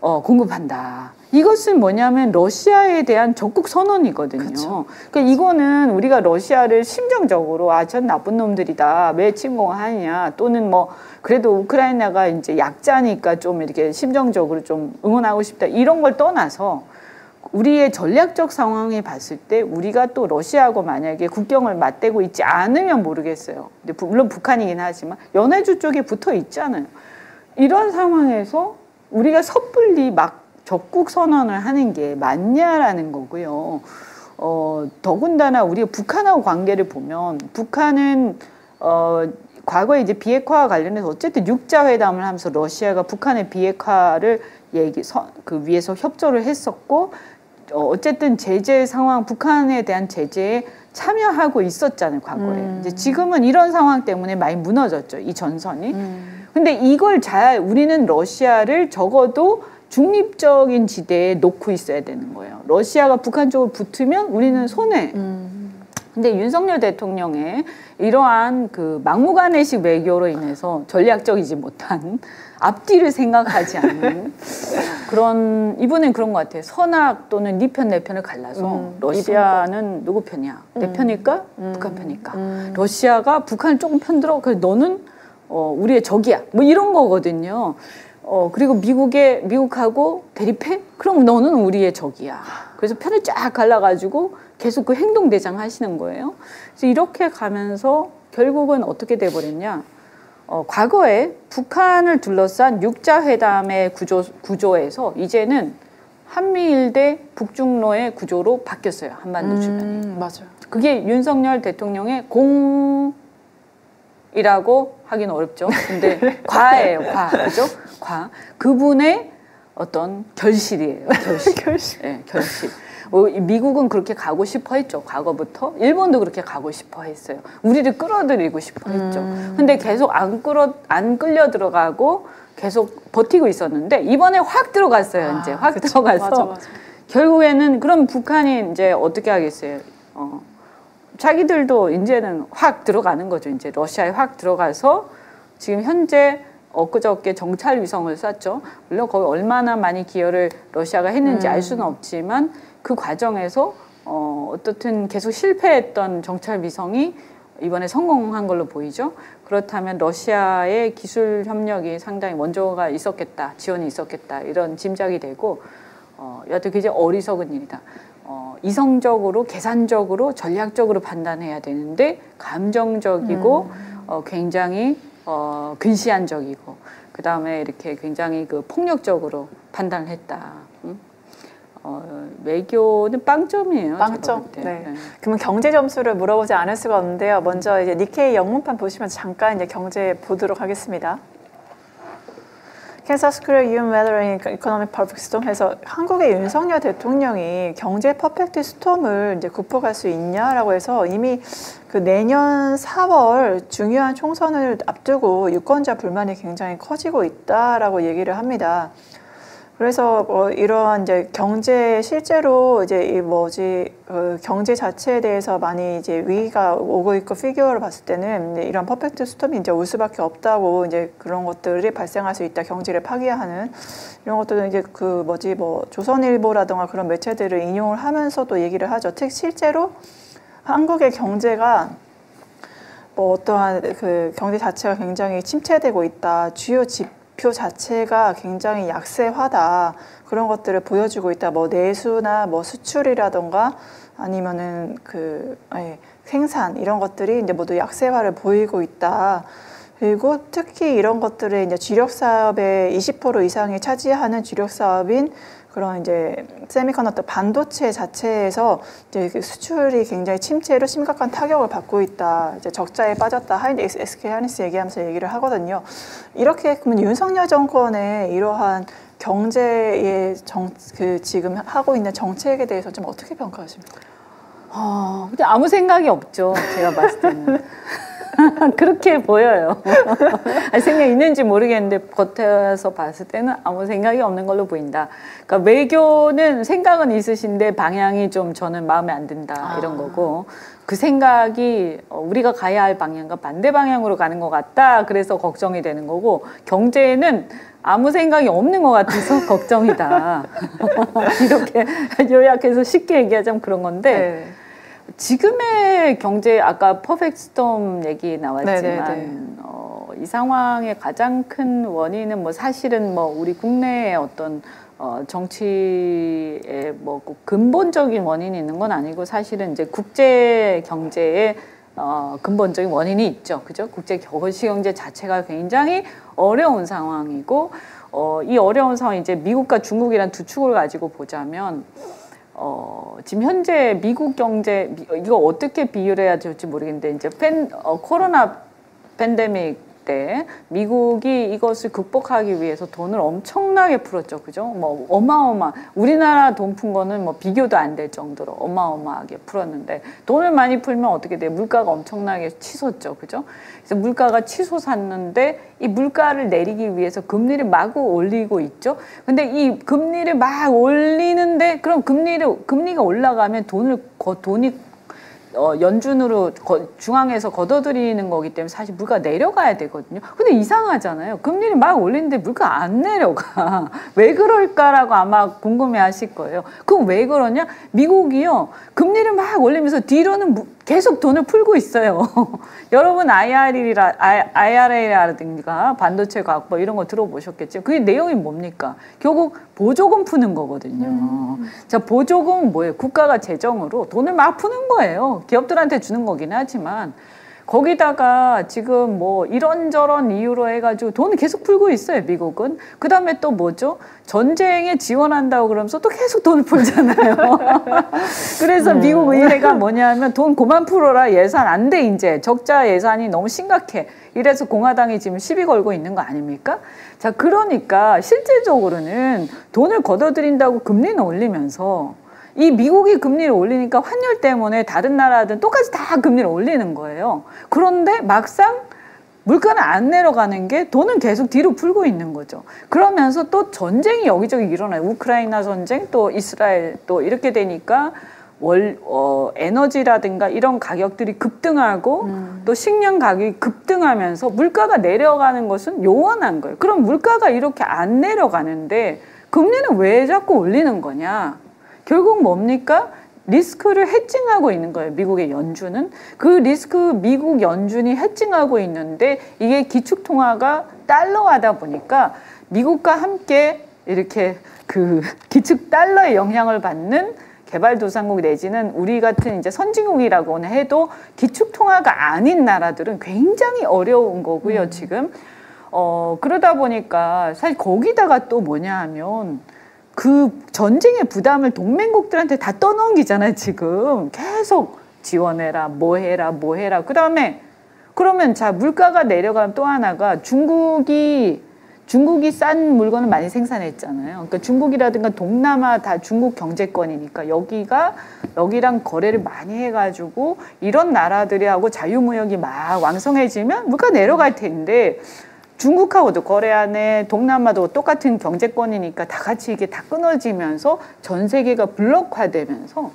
어, 공급한다. 이것은 뭐냐면 러시아에 대한 적국 선언이거든요. 그쵸. 그러니까 이거는 우리가 러시아를 심정적으로 아, 전 나쁜 놈들이다. 왜 침공하느냐. 또는 뭐 그래도 우크라이나가 이제 약자니까 좀 이렇게 심정적으로 좀 응원하고 싶다. 이런 걸 떠나서 우리의 전략적 상황에 봤을 때 우리가 또 러시아하고 만약에 국경을 맞대고 있지 않으면 모르겠어요. 물론 북한이긴 하지만 연해주 쪽에 붙어 있잖아요. 이런 상황에서 우리가 섣불리 막 적국 선언을 하는 게 맞냐라는 거고요. 어, 더군다나 우리가 북한하고 관계를 보면 북한은 어, 과거에 이제 비핵화와 관련해서 어쨌든 육자 회담을 하면서 러시아가 북한의 비핵화를 얘기 서, 그 위에서 협조를 했었고 어, 어쨌든 제재 상황 북한에 대한 제재에 참여하고 있었잖아요 과거에 음. 이제 지금은 이런 상황 때문에 많이 무너졌죠 이 전선이 음. 근데 이걸 잘 우리는 러시아를 적어도 중립적인 지대에 놓고 있어야 되는 거예요. 러시아가 북한 쪽으로 붙으면 우리는 손해. 음. 근데 윤석열 대통령의 이러한 그 막무가내식 외교로 인해서 전략적이지 못한 앞뒤를 생각하지 않는 그런 이번엔 그런 것 같아요. 선악 또는 니편내 네 편을 갈라서 음, 러시아는 누구 편이야? 내 음. 편일까? 음, 북한 편일까? 음. 러시아가 북한을 조금 편들어. 그래 너는 어, 우리의 적이야. 뭐 이런 거거든요. 어, 그리고 미국에, 미국하고 대립해? 그럼 너는 우리의 적이야. 그래서 편을 쫙 갈라가지고 계속 그 행동대장 하시는 거예요. 그래서 이렇게 가면서 결국은 어떻게 돼버렸냐. 어, 과거에 북한을 둘러싼 육자회담의 구조, 구조에서 이제는 한미일 대 북중로의 구조로 바뀌었어요. 한반도 음, 주변이. 맞아요. 그게 윤석열 대통령의 공, 이라고 하긴 어렵죠. 근데 과예요, 과. 그죠? 과. 그분의 어떤 결실이에요. 결실. 결실. 네, 결실. 뭐 미국은 그렇게 가고 싶어 했죠. 과거부터. 일본도 그렇게 가고 싶어 했어요. 우리를 끌어들이고 싶어 했죠. 음. 근데 계속 안 끌어, 안 끌려 들어가고 계속 버티고 있었는데 이번에 확 들어갔어요. 아, 이제 확 그쵸. 들어가서. 맞아, 맞아. 결국에는 그럼 북한이 이제 어떻게 하겠어요? 어, 자기들도 이제는 확 들어가는 거죠. 이제 러시아에 확 들어가서 지금 현재 엊그저께 정찰 위성을 쐈죠. 물론 거기 얼마나 많이 기여를 러시아가 했는지 음. 알 수는 없지만 그 과정에서 어, 어떻든 계속 실패했던 정찰 위성이 이번에 성공한 걸로 보이죠. 그렇다면 러시아의 기술 협력이 상당히 원조가 있었겠다, 지원이 있었겠다 이런 짐작이 되고 어, 여하튼 굉장히 어리석은 일이다. 어, 이성적으로 계산적으로 전략적으로 판단해야 되는데 감정적이고 음. 어, 굉장히 어, 근시안적이고 그 다음에 이렇게 굉장히 그 폭력적으로 판단을 했다. 음? 어, 외교는 빵점이에요. 빵점. 네. 네. 그러면 경제 점수를 물어보지 않을 수가 없는데요. 먼저 이제 니케이 영문판 보시면 잠깐 이제 경제 보도록 하겠습니다. Can South's Yoon weather an economic perfect storm 해서 한국의 윤석열 대통령이 경제 perfect storm을 이제 극복할 수 있냐라고 해서 이미 그 내년 4월 중요한 총선을 앞두고 유권자 불만이 굉장히 커지고 있다라고 얘기를 합니다. 그래서 뭐 이러한 이제 경제 실제로 이제 이 뭐지 그 경제 자체에 대해서 많이 이제 위기가 오고 있고 figure를 봤을 때는 이런 perfect storm이 이제 올 수밖에 없다고 이제 그런 것들이 발생할 수 있다 경제를 파괴하는 이런 것들은 이제 그 뭐지 뭐 조선일보라든가 그런 매체들을 인용을 하면서도 얘기를 하죠. 특 실제로 한국의 경제가 뭐 어떠한 그 경제 자체가 굉장히 침체되고 있다. 주요 집 표 자체가 굉장히 약세화다 그런 것들을 보여주고 있다. 뭐 내수나 뭐 수출이라던가 아니면은 그 아니, 생산 이런 것들이 이제 모두 약세화를 보이고 있다. 그리고 특히 이런 것들을 이제 주력 사업의 20% 이상이 차지하는 주력 사업인 그런 이제 세미컨덕터 반도체 자체에서 이제 그 수출이 굉장히 침체로 심각한 타격을 받고 있다. 이제 적자에 빠졌다. 하이드 SK 하이닉스 얘기하면서 얘기를 하거든요. 이렇게 그러면 윤석열 정권의 이러한 경제의 정, 그 지금 하고 있는 정책에 대해서 좀 어떻게 평가하십니까? 어, 근데 아무 생각이 없죠. 제가 봤을 때는. 그렇게 보여요. 생각 있는지 모르겠는데 겉에서 봤을 때는 아무 생각이 없는 걸로 보인다. 그러니까 외교는 생각은 있으신데 방향이 좀 저는 마음에 안 든다 아. 이런 거고 그 생각이 우리가 가야 할 방향과 반대 방향으로 가는 것 같다. 그래서 걱정이 되는 거고 경제는 아무 생각이 없는 것 같아서 걱정이다. 이렇게 요약해서 쉽게 얘기하자면 그런 건데. 네. 지금의 경제 아까 퍼펙트 스톰 얘기 나왔지만 네, 네, 네. 어, 이 상황의 가장 큰 원인은 뭐 사실은 뭐 우리 국내의 어떤 어, 정치의 뭐 근본적인 원인이 있는 건 아니고 사실은 이제 국제 경제의 어, 근본적인 원인이 있죠. 그죠? 국제 거시 경제 자체가 굉장히 어려운 상황이고 어, 이 어려운 상황 이제 미국과 중국이란 두 축을 가지고 보자면 어, 지금 현재 미국 경제 이거 어떻게 비유해야 될지 모르겠는데 이제 팬, 어, 코로나 팬데믹 때 미국이 이것을 극복하기 위해서 돈을 엄청나게 풀었죠. 그죠? 뭐 어마어마 우리나라 돈 푼 거는 뭐 비교도 안 될 정도로 어마어마하게 풀었는데 돈을 많이 풀면 어떻게 돼? 물가가 엄청나게 치솟죠. 그죠? 그래서 물가가 치솟았는데 이 물가를 내리기 위해서 금리를 마구 올리고 있죠. 근데 이 금리를 막 올리는데 그럼 금리를 금리가 올라가면 돈을 거, 돈이 어, 연준으로 거, 중앙에서 걷어들이는 거기 때문에 사실 물가 내려가야 되거든요. 근데 이상하잖아요. 금리를 막 올리는데 물가 안 내려가. 왜 그럴까라고 아마 궁금해 하실 거예요. 그럼 왜 그러냐? 미국이요. 금리를 막 올리면서 뒤로는 계속 돈을 풀고 있어요. 여러분 IR이라, IRA라든가 반도체 과학 뭐 이런 거 들어보셨겠죠. 그게 내용이 뭡니까? 결국 보조금 푸는 거거든요. 음. 자, 보조금은 뭐예요? 국가가 재정으로 돈을 막 푸는 거예요. 기업들한테 주는 거긴 하지만 거기다가 지금 뭐 이런저런 이유로 해가지고 돈을 계속 풀고 있어요, 미국은. 그 다음에 또 뭐죠? 전쟁에 지원한다고 그러면서 또 계속 돈을 풀잖아요. 그래서 네. 미국 의회가 뭐냐면 돈 그만 풀어라 예산 안 돼, 이제. 적자 예산이 너무 심각해. 이래서 공화당이 지금 시비 걸고 있는 거 아닙니까? 자, 그러니까 실질적으로는 돈을 걷어들인다고 금리는 올리면서 이 미국이 금리를 올리니까 환율 때문에 다른 나라든 똑같이 다 금리를 올리는 거예요. 그런데 막상 물가는 안 내려가는 게 돈은 계속 뒤로 풀고 있는 거죠. 그러면서 또 전쟁이 여기저기 일어나요. 우크라이나 전쟁 또 이스라엘 또 이렇게 되니까 월, 어, 에너지라든가 이런 가격들이 급등하고 음. 또 식량 가격이 급등하면서 물가가 내려가는 것은 요원한 거예요. 그럼 물가가 이렇게 안 내려가는데 금리는 왜 자꾸 올리는 거냐? 결국 뭡니까? 리스크를 해칭하고 있는 거예요. 미국의 연준은. 그 리스크 미국 연준이 해칭하고 있는데 이게 기축 통화가 달러하다 보니까 미국과 함께 이렇게 그 기축 달러의 영향을 받는 개발도상국 내지는 우리 같은 이제 선진국이라고는 해도 기축 통화가 아닌 나라들은 굉장히 어려운 거고요, 음. 지금. 어, 그러다 보니까 사실 거기다가 또 뭐냐 하면 그 전쟁의 부담을 동맹국들한테 다 떠넘기잖아요, 지금. 계속 지원해라, 뭐 해라, 뭐 해라. 그 다음에 그러면 자, 물가가 내려가면 또 하나가 중국이 중국이 싼 물건을 많이 생산했잖아요. 그러니까 중국이라든가 동남아 다 중국 경제권이니까 여기가 여기랑 거래를 많이 해가지고 이런 나라들이하고 자유무역이 막 왕성해지면 물가 내려갈 텐데 중국하고도 거래안에 동남아도 똑같은 경제권이니까 다 같이 이게 다 끊어지면서 전 세계가 블록화되면서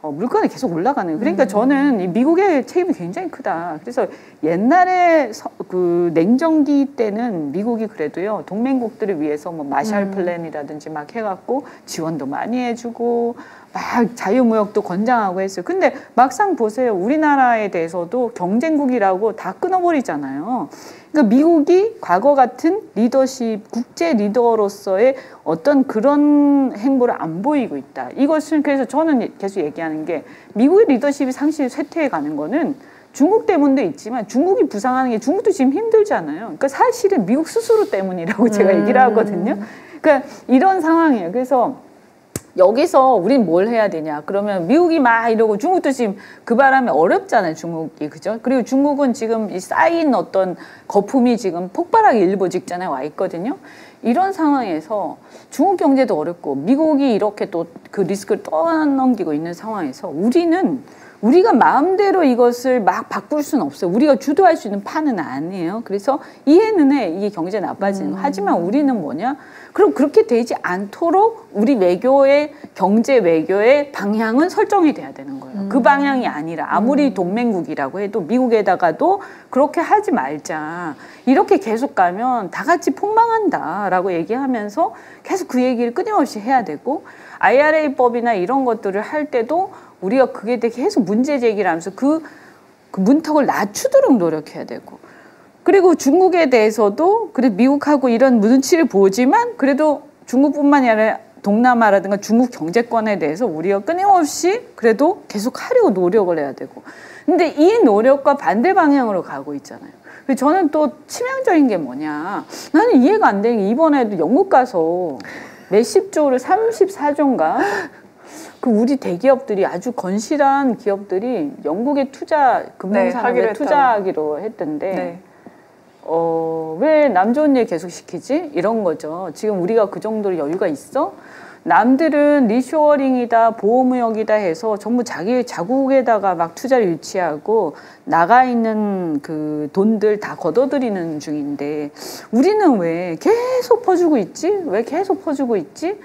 어, 물건이 계속 올라가는. 그러니까 음. 저는 이 미국의 책임이 굉장히 크다. 그래서 옛날에 서, 그 냉전기 때는 미국이 그래도요 동맹국들을 위해서 뭐 마샬 음. 플랜이라든지 막 해갖고 지원도 많이 해주고 막 자유무역도 권장하고 했어요. 근데 막상 보세요. 우리나라에 대해서도 경쟁국이라고 다 끊어버리잖아요. 그러니까 미국이 과거 같은 리더십, 국제 리더로서의 어떤 그런 행보를 안 보이고 있다. 이것은 그래서 저는 계속 얘기하는 게 미국의 리더십이 상실 쇠퇴해 가는 거는 중국 때문도 있지만 중국이 부상하는 게 중국도 지금 힘들잖아요. 그러니까 사실은 미국 스스로 때문이라고 제가 얘기를 하거든요. 그러니까 이런 상황이에요. 그래서 여기서 우린 뭘 해야 되냐? 그러면 미국이 막 이러고 중국도 지금 그 바람에 어렵잖아요, 중국이. 그죠? 그리고 중국은 지금 이 쌓인 어떤 거품이 지금 폭발하기 일보 직전에 와 있거든요. 이런 상황에서 중국 경제도 어렵고 미국이 이렇게 또 그 리스크를 떠넘기고 있는 상황에서 우리는 우리가 마음대로 이것을 막 바꿀 수는 없어요. 우리가 주도할 수 있는 판은 아니에요. 그래서 이해는 해. 이게 경제 나빠지는 거. 음. 하지만 우리는 뭐냐? 그럼 그렇게 되지 않도록 우리 외교의 경제 외교의 방향은 설정이 돼야 되는 거예요. 그 음. 그 방향이 아니라 아무리 음. 동맹국이라고 해도 미국에다가도 그렇게 하지 말자. 이렇게 계속 가면 다 같이 폭망한다라고 얘기하면서 계속 그 얘기를 끊임없이 해야 되고 IRA법이나 이런 것들을 할 때도 우리가 그게 되게 계속 문제 제기를 하면서 그, 그 문턱을 낮추도록 노력해야 되고 그리고 중국에 대해서도 그래 미국하고 이런 눈치를 보지만 그래도 중국뿐만이 아니라 동남아라든가 중국 경제권에 대해서 우리가 끊임없이 그래도 계속 하려고 노력을 해야 되고 근데 이 노력과 반대 방향으로 가고 있잖아요. 저는 또 치명적인 게 뭐냐. 나는 이해가 안 되는 게 이번에도 영국 가서 몇십 조를 34조인가 그 우리 대기업들이 아주 건실한 기업들이 영국에 투자 금융산업에 네, 투자하기로 했던데 네. 어, 왜 남 좋은 일 계속 시키지? 이런 거죠. 지금 우리가 그 정도로 여유가 있어? 남들은 리쇼어링이다, 보호무역이다 해서 전부 자기 자국에다가 막 투자를 유치하고 나가 있는 그 돈들 다 걷어들이는 중인데 우리는 왜 계속 퍼주고 있지? 왜 계속 퍼주고 있지?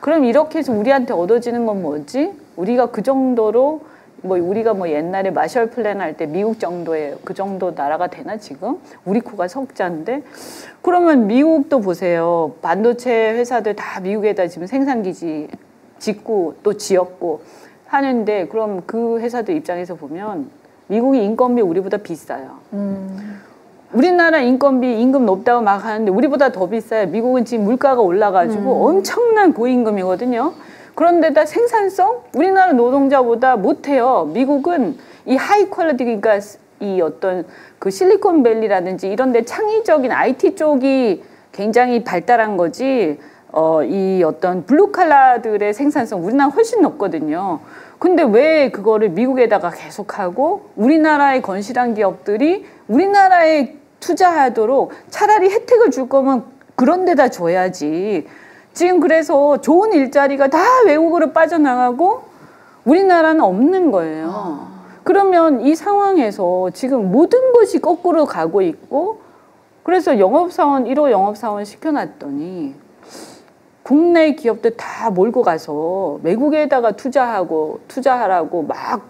그럼 이렇게 해서 우리한테 얻어지는 건 뭐지? 우리가 그 정도로 뭐 우리가 뭐 옛날에 마셜 플랜 할 때 미국 정도의 그 정도 나라가 되나 지금 우리 코가 석자인데 그러면 미국도 보세요 반도체 회사들 다 미국에다 지금 생산 기지 짓고 또 지었고 하는데 그럼 그 회사들 입장에서 보면 미국이 인건비 우리보다 비싸요. 음. 우리나라 인건비 임금 높다고 막 하는데 우리보다 더 비싸요. 미국은 지금 물가가 올라가지고 음. 엄청난 고임금이거든요. 그런데다 생산성 우리나라 노동자보다 못해요. 미국은 이 high quality 그러니까 이 어떤 그 실리콘밸리라든지 이런데 창의적인 IT 쪽이 굉장히 발달한 거지. 어, 이 어떤 블루칼라들의 생산성 우리나라 훨씬 높거든요. 근데 왜 그거를 미국에다가 계속하고 우리나라의 건실한 기업들이 우리나라에 투자하도록 차라리 혜택을 줄 거면 그런 데다 줘야지. 지금 그래서 좋은 일자리가 다 외국으로 빠져나가고 우리나라는 없는 거예요. 아. 그러면 이 상황에서 지금 모든 것이 거꾸로 가고 있고 그래서 영업사원 1호 영업사원 시켜놨더니 국내 기업들 다 몰고 가서 외국에다가 투자하고 투자하라고 막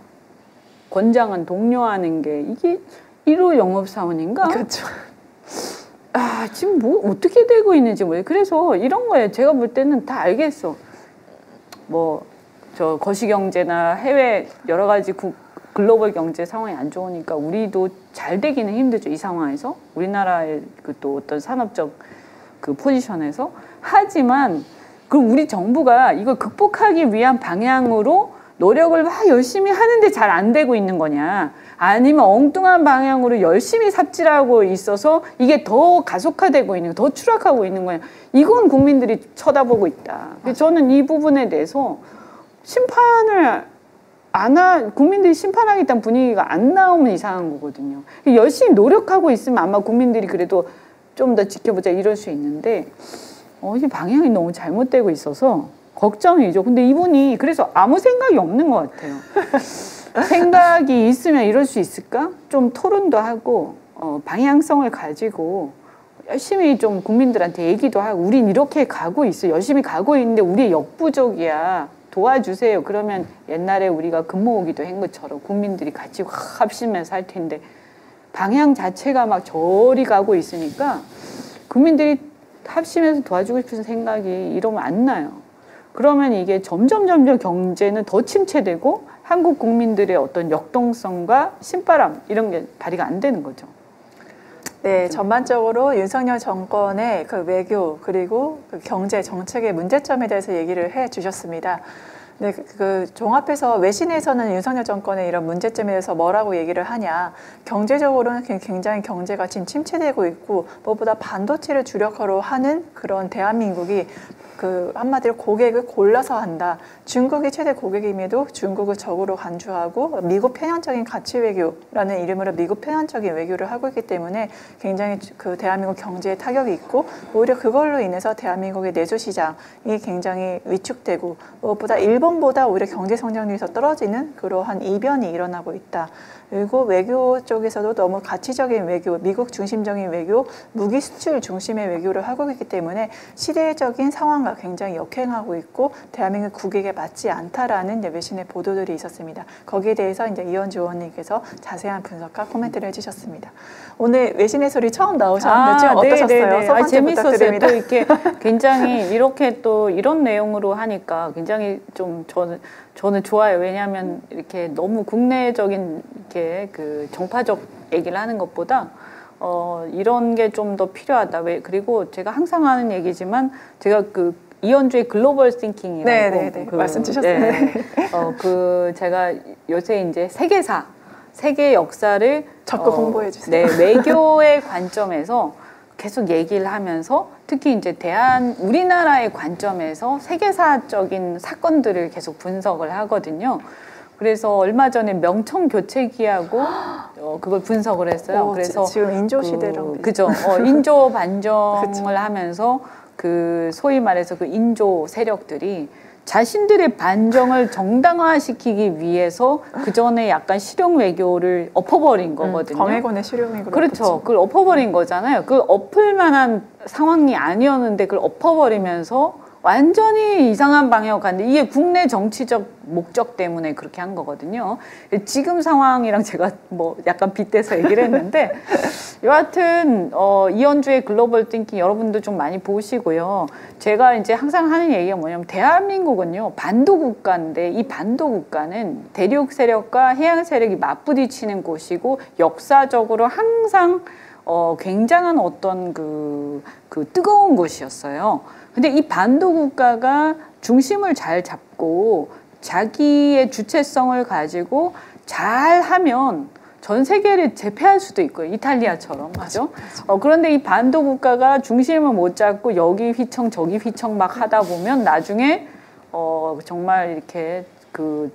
권장한 독려하는 게 이게 1호 영업사원인가? 그렇죠. 아, 지금 뭐 어떻게 되고 있는지 모르 그래서 이런 거에 제가 볼 때는 다 알겠어. 뭐, 저 거시경제나 해외 여러 가지 국, 글로벌 경제 상황이 안 좋으니까 우리도 잘 되기는 힘들죠. 이 상황에서. 우리나라의 그 또 어떤 산업적 그 포지션에서. 하지만 그 우리 정부가 이걸 극복하기 위한 방향으로 노력을 막 열심히 하는데 잘 안 되고 있는 거냐. 아니면 엉뚱한 방향으로 열심히 삽질하고 있어서 이게 더 가속화되고 있는, 더 추락하고 있는 거냐. 이건 국민들이 쳐다보고 있다. 저는 이 부분에 대해서 심판을 안 하, 국민들이 심판하겠다는 분위기가 안 나오면 이상한 거거든요. 열심히 노력하고 있으면 아마 국민들이 그래도 좀 더 지켜보자 이럴 수 있는데 어, 이 방향이 너무 잘못되고 있어서 걱정이죠. 근데 이분이 그래서 아무 생각이 없는 것 같아요. 생각이 있으면 이럴 수 있을까? 좀 토론도 하고 어, 방향성을 가지고 열심히 좀 국민들한테 얘기도 하고 우린 이렇게 가고 있어 열심히 가고 있는데 우리 역부족이야. 도와주세요. 그러면 옛날에 우리가 근무오기도 한 것처럼 국민들이 같이 확 합심해서 할 텐데 방향 자체가 막 저리 가고 있으니까 국민들이 합심해서 도와주고 싶은 생각이 이러면 안 나요. 그러면 이게 점점 점점 경제는 더 침체되고 한국 국민들의 어떤 역동성과 신바람 이런 게 발휘가 안 되는 거죠. 네, 전반적으로 윤석열 정권의 그 외교 그리고 그 경제 정책의 문제점에 대해서 얘기를 해 주셨습니다. 네, 그, 그 종합해서 외신에서는 윤석열 정권의 이런 문제점에 대해서 뭐라고 얘기를 하냐. 경제적으로는 굉장히 경제가 지금 침체되고 있고 무엇보다 반도체를 주력으로 하는 그런 대한민국이 그 한마디로 고객을 골라서 한다. 중국이 최대 고객임에도 중국을 적으로 간주하고 미국 편향적인 가치 외교라는 이름으로 미국 편향적인 외교를 하고 있기 때문에 굉장히 그 대한민국 경제에 타격이 있고 오히려 그걸로 인해서 대한민국의 내수 시장이 굉장히 위축되고 무엇보다 일본보다 오히려 경제 성장률이 더 떨어지는 그러한 이변이 일어나고 있다. 그리고 외교 쪽에서도 너무 가치적인 외교, 미국 중심적인 외교, 무기 수출 중심의 외교를 하고 있기 때문에 시대적인 상황과 굉장히 역행하고 있고 대한민국 국익에 맞지 않다라는 외신의 보도들이 있었습니다. 거기에 대해서 이제 이현주 의원님께서 자세한 분석과 코멘트를 해주셨습니다. 오늘 외신의 소리 처음 나오셨는데 아, 어떠셨어요? 네네네. 네. 아, 재밌었어요. 또 이렇게 굉장히 이렇게 또 이런 내용으로 하니까 굉장히 좀 저는 저는 좋아요. 왜냐하면 이렇게 너무 국내적인 이렇게 그 정파적 얘기를 하는 것보다 어, 이런 게 좀 더 필요하다. 왜 그리고 제가 항상 하는 얘기지만 제가 그 이현주의 글로벌 싱킹이라고 네, 네, 네. 그, 말씀 주셨어요. 네. 어, 그 제가 요새 이제 세계사, 세계 역사를 적극 어, 홍보해 주세요. 네, 외교의 관점에서 계속 얘기를 하면서 특히 이제 대한 우리나라의 관점에서 세계사적인 사건들을 계속 분석을 하거든요. 그래서 얼마 전에 명청 교체기하고 어, 그걸 분석을 했어요. 오, 그래서 지 금 인조 시대랑 그, 그죠. 어, 인조 반정을 하면서 그 소위 말해서 그 인조 세력들이 자신들의 반정을 정당화시키기 위해서 그 전에 약간 실용 외교를 엎어버린 음, 거거든요. 음, 광해군의 실용 외교. 그렇죠. 그걸 엎어버린 거잖아요. 그 엎을 만한 상황이 아니었는데 그걸 엎어버리면서 완전히 이상한 방향으로 갔는데 이게 국내 정치적 목적 때문에 그렇게 한 거거든요. 지금 상황이랑 제가 뭐 약간 빗대서 얘기를 했는데 여하튼 어, 이현주의 글로벌 띵킹 여러분도 좀 많이 보시고요. 제가 이제 항상 하는 얘기가 뭐냐면 대한민국은요 반도 국가인데 이 반도 국가는 대륙 세력과 해양 세력이 맞부딪히는 곳이고 역사적으로 항상 어, 굉장한 어떤 그, 그 뜨거운 곳이었어요. 근데 이 반도 국가가 중심을 잘 잡고 자기의 주체성을 가지고 잘 하면 전 세계를 제패할 수도 있고요. 이탈리아처럼. 맞죠? 어, 그런데 이 반도 국가가 중심을 못 잡고 여기 휘청 저기 휘청 막 하다 보면 나중에 어, 정말 이렇게 그,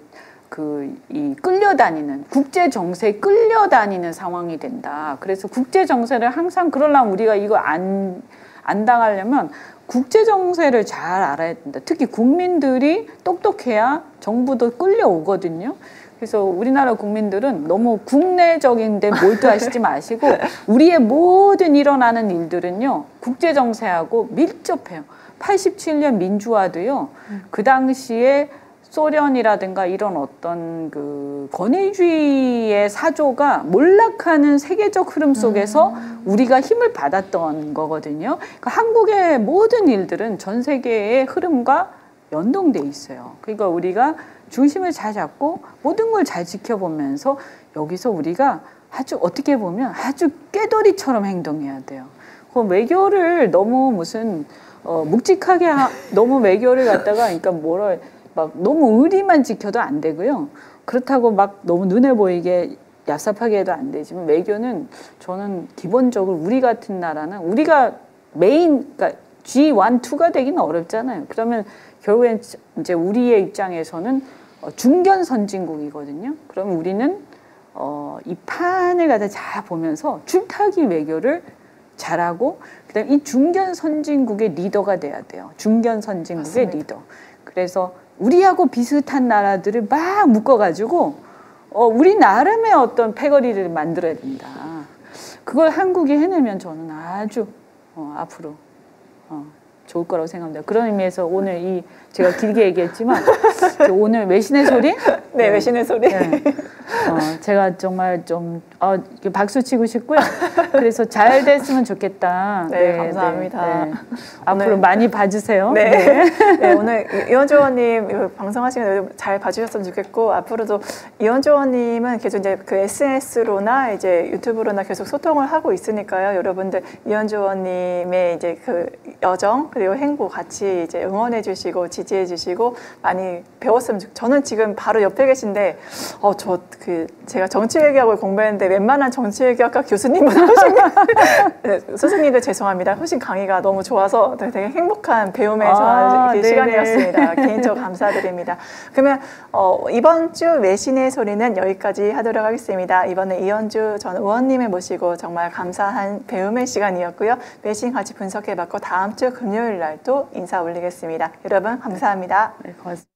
그, 이 끌려다니는, 국제 정세에 끌려다니는 상황이 된다. 그래서 국제 정세를 항상 그러려면 우리가 이거 안, 안 당하려면 국제 정세를 잘 알아야 된다. 특히 국민들이 똑똑해야 정부도 끌려오거든요. 그래서 우리나라 국민들은 너무 국내적인데 몰두하시지 마시고 우리의 모든 일어나는 일들은요 국제 정세하고 밀접해요. 87년 민주화도요 그 당시에 소련이라든가 이런 어떤 그 권위주의의 사조가 몰락하는 세계적 흐름 속에서 음. 우리가 힘을 받았던 거거든요. 그러니까 한국의 모든 일들은 전 세계의 흐름과 연동돼 있어요. 그러니까 우리가 중심을 잘 잡고 모든 걸 잘 지켜보면서 여기서 우리가 아주 어떻게 보면 아주 깨돌이처럼 행동해야 돼요. 그 외교를 너무 무슨 어, 묵직하게 하, 너무 외교를 갖다가 그러니까 뭐라 막 너무 의리만 지켜도 안 되고요. 그렇다고 막 너무 눈에 보이게 얍삽하게 해도 안 되지만 외교는 저는 기본적으로 우리 같은 나라는 우리가 메인 그러니까 G1, 2가 되기는 어렵잖아요. 그러면 결국엔 이제 우리의 입장에서는 어, 중견 선진국이거든요. 그러면 우리는 어, 이 판을 갖다 잘 보면서 줄타기 외교를 잘하고 그다음 이 중견 선진국의 리더가 돼야 돼요. 중견 선진국의 맞습니다. 리더. 그래서 우리하고 비슷한 나라들을 막 묶어가지고 어, 우리 나름의 어떤 패거리를 만들어야 된다. 그걸 한국이 해내면 저는 아주 어, 앞으로 어, 좋을 거라고 생각합니다. 그런 의미에서 오늘 이 제가 길게 얘기했지만 저 오늘 외신의 소리 네, 외신의 소리. 네. 어, 제가 정말 좀 어, 박수 치고 싶고요. 그래서 잘 됐으면 좋겠다. 네, 감사합니다. 앞으로 오늘- 많이 봐주세요. 네. 네, 오늘 이현주 의원님 방송하시면 잘 봐주셨으면 좋겠고 앞으로도 이현주 의원님은 계속 이제 그 SNS로나 이제 유튜브로나 계속 소통을 하고 있으니까요. 여러분들 이현주 의원님의 이제 그 여정 그리고 행보 같이 이제 응원해 주시고 지 지해 주시고 많이 배웠으면 좋. 저는 지금 바로 옆에 계신데 어 저 그 제가 정치 외교학을 공부했는데 웬만한 정치 외교학과 교수님보다 훨씬 네, 스승님들 죄송합니다. 훨씬 강의가 너무 좋아서 되게 행복한 배움의 아. 시간이었습니다. 개인적으로 감사드립니다. 그러면 어, 이번 주 외신의 소리는 여기까지 하도록 하겠습니다. 이번에 이현주 전 의원님을 모시고 정말 감사한 배움의 시간이었고요. 외신 같이 분석해봤고 다음 주 금요일 날 또 인사 올리겠습니다. 여러분 감사합니다. 네, 고맙습니다.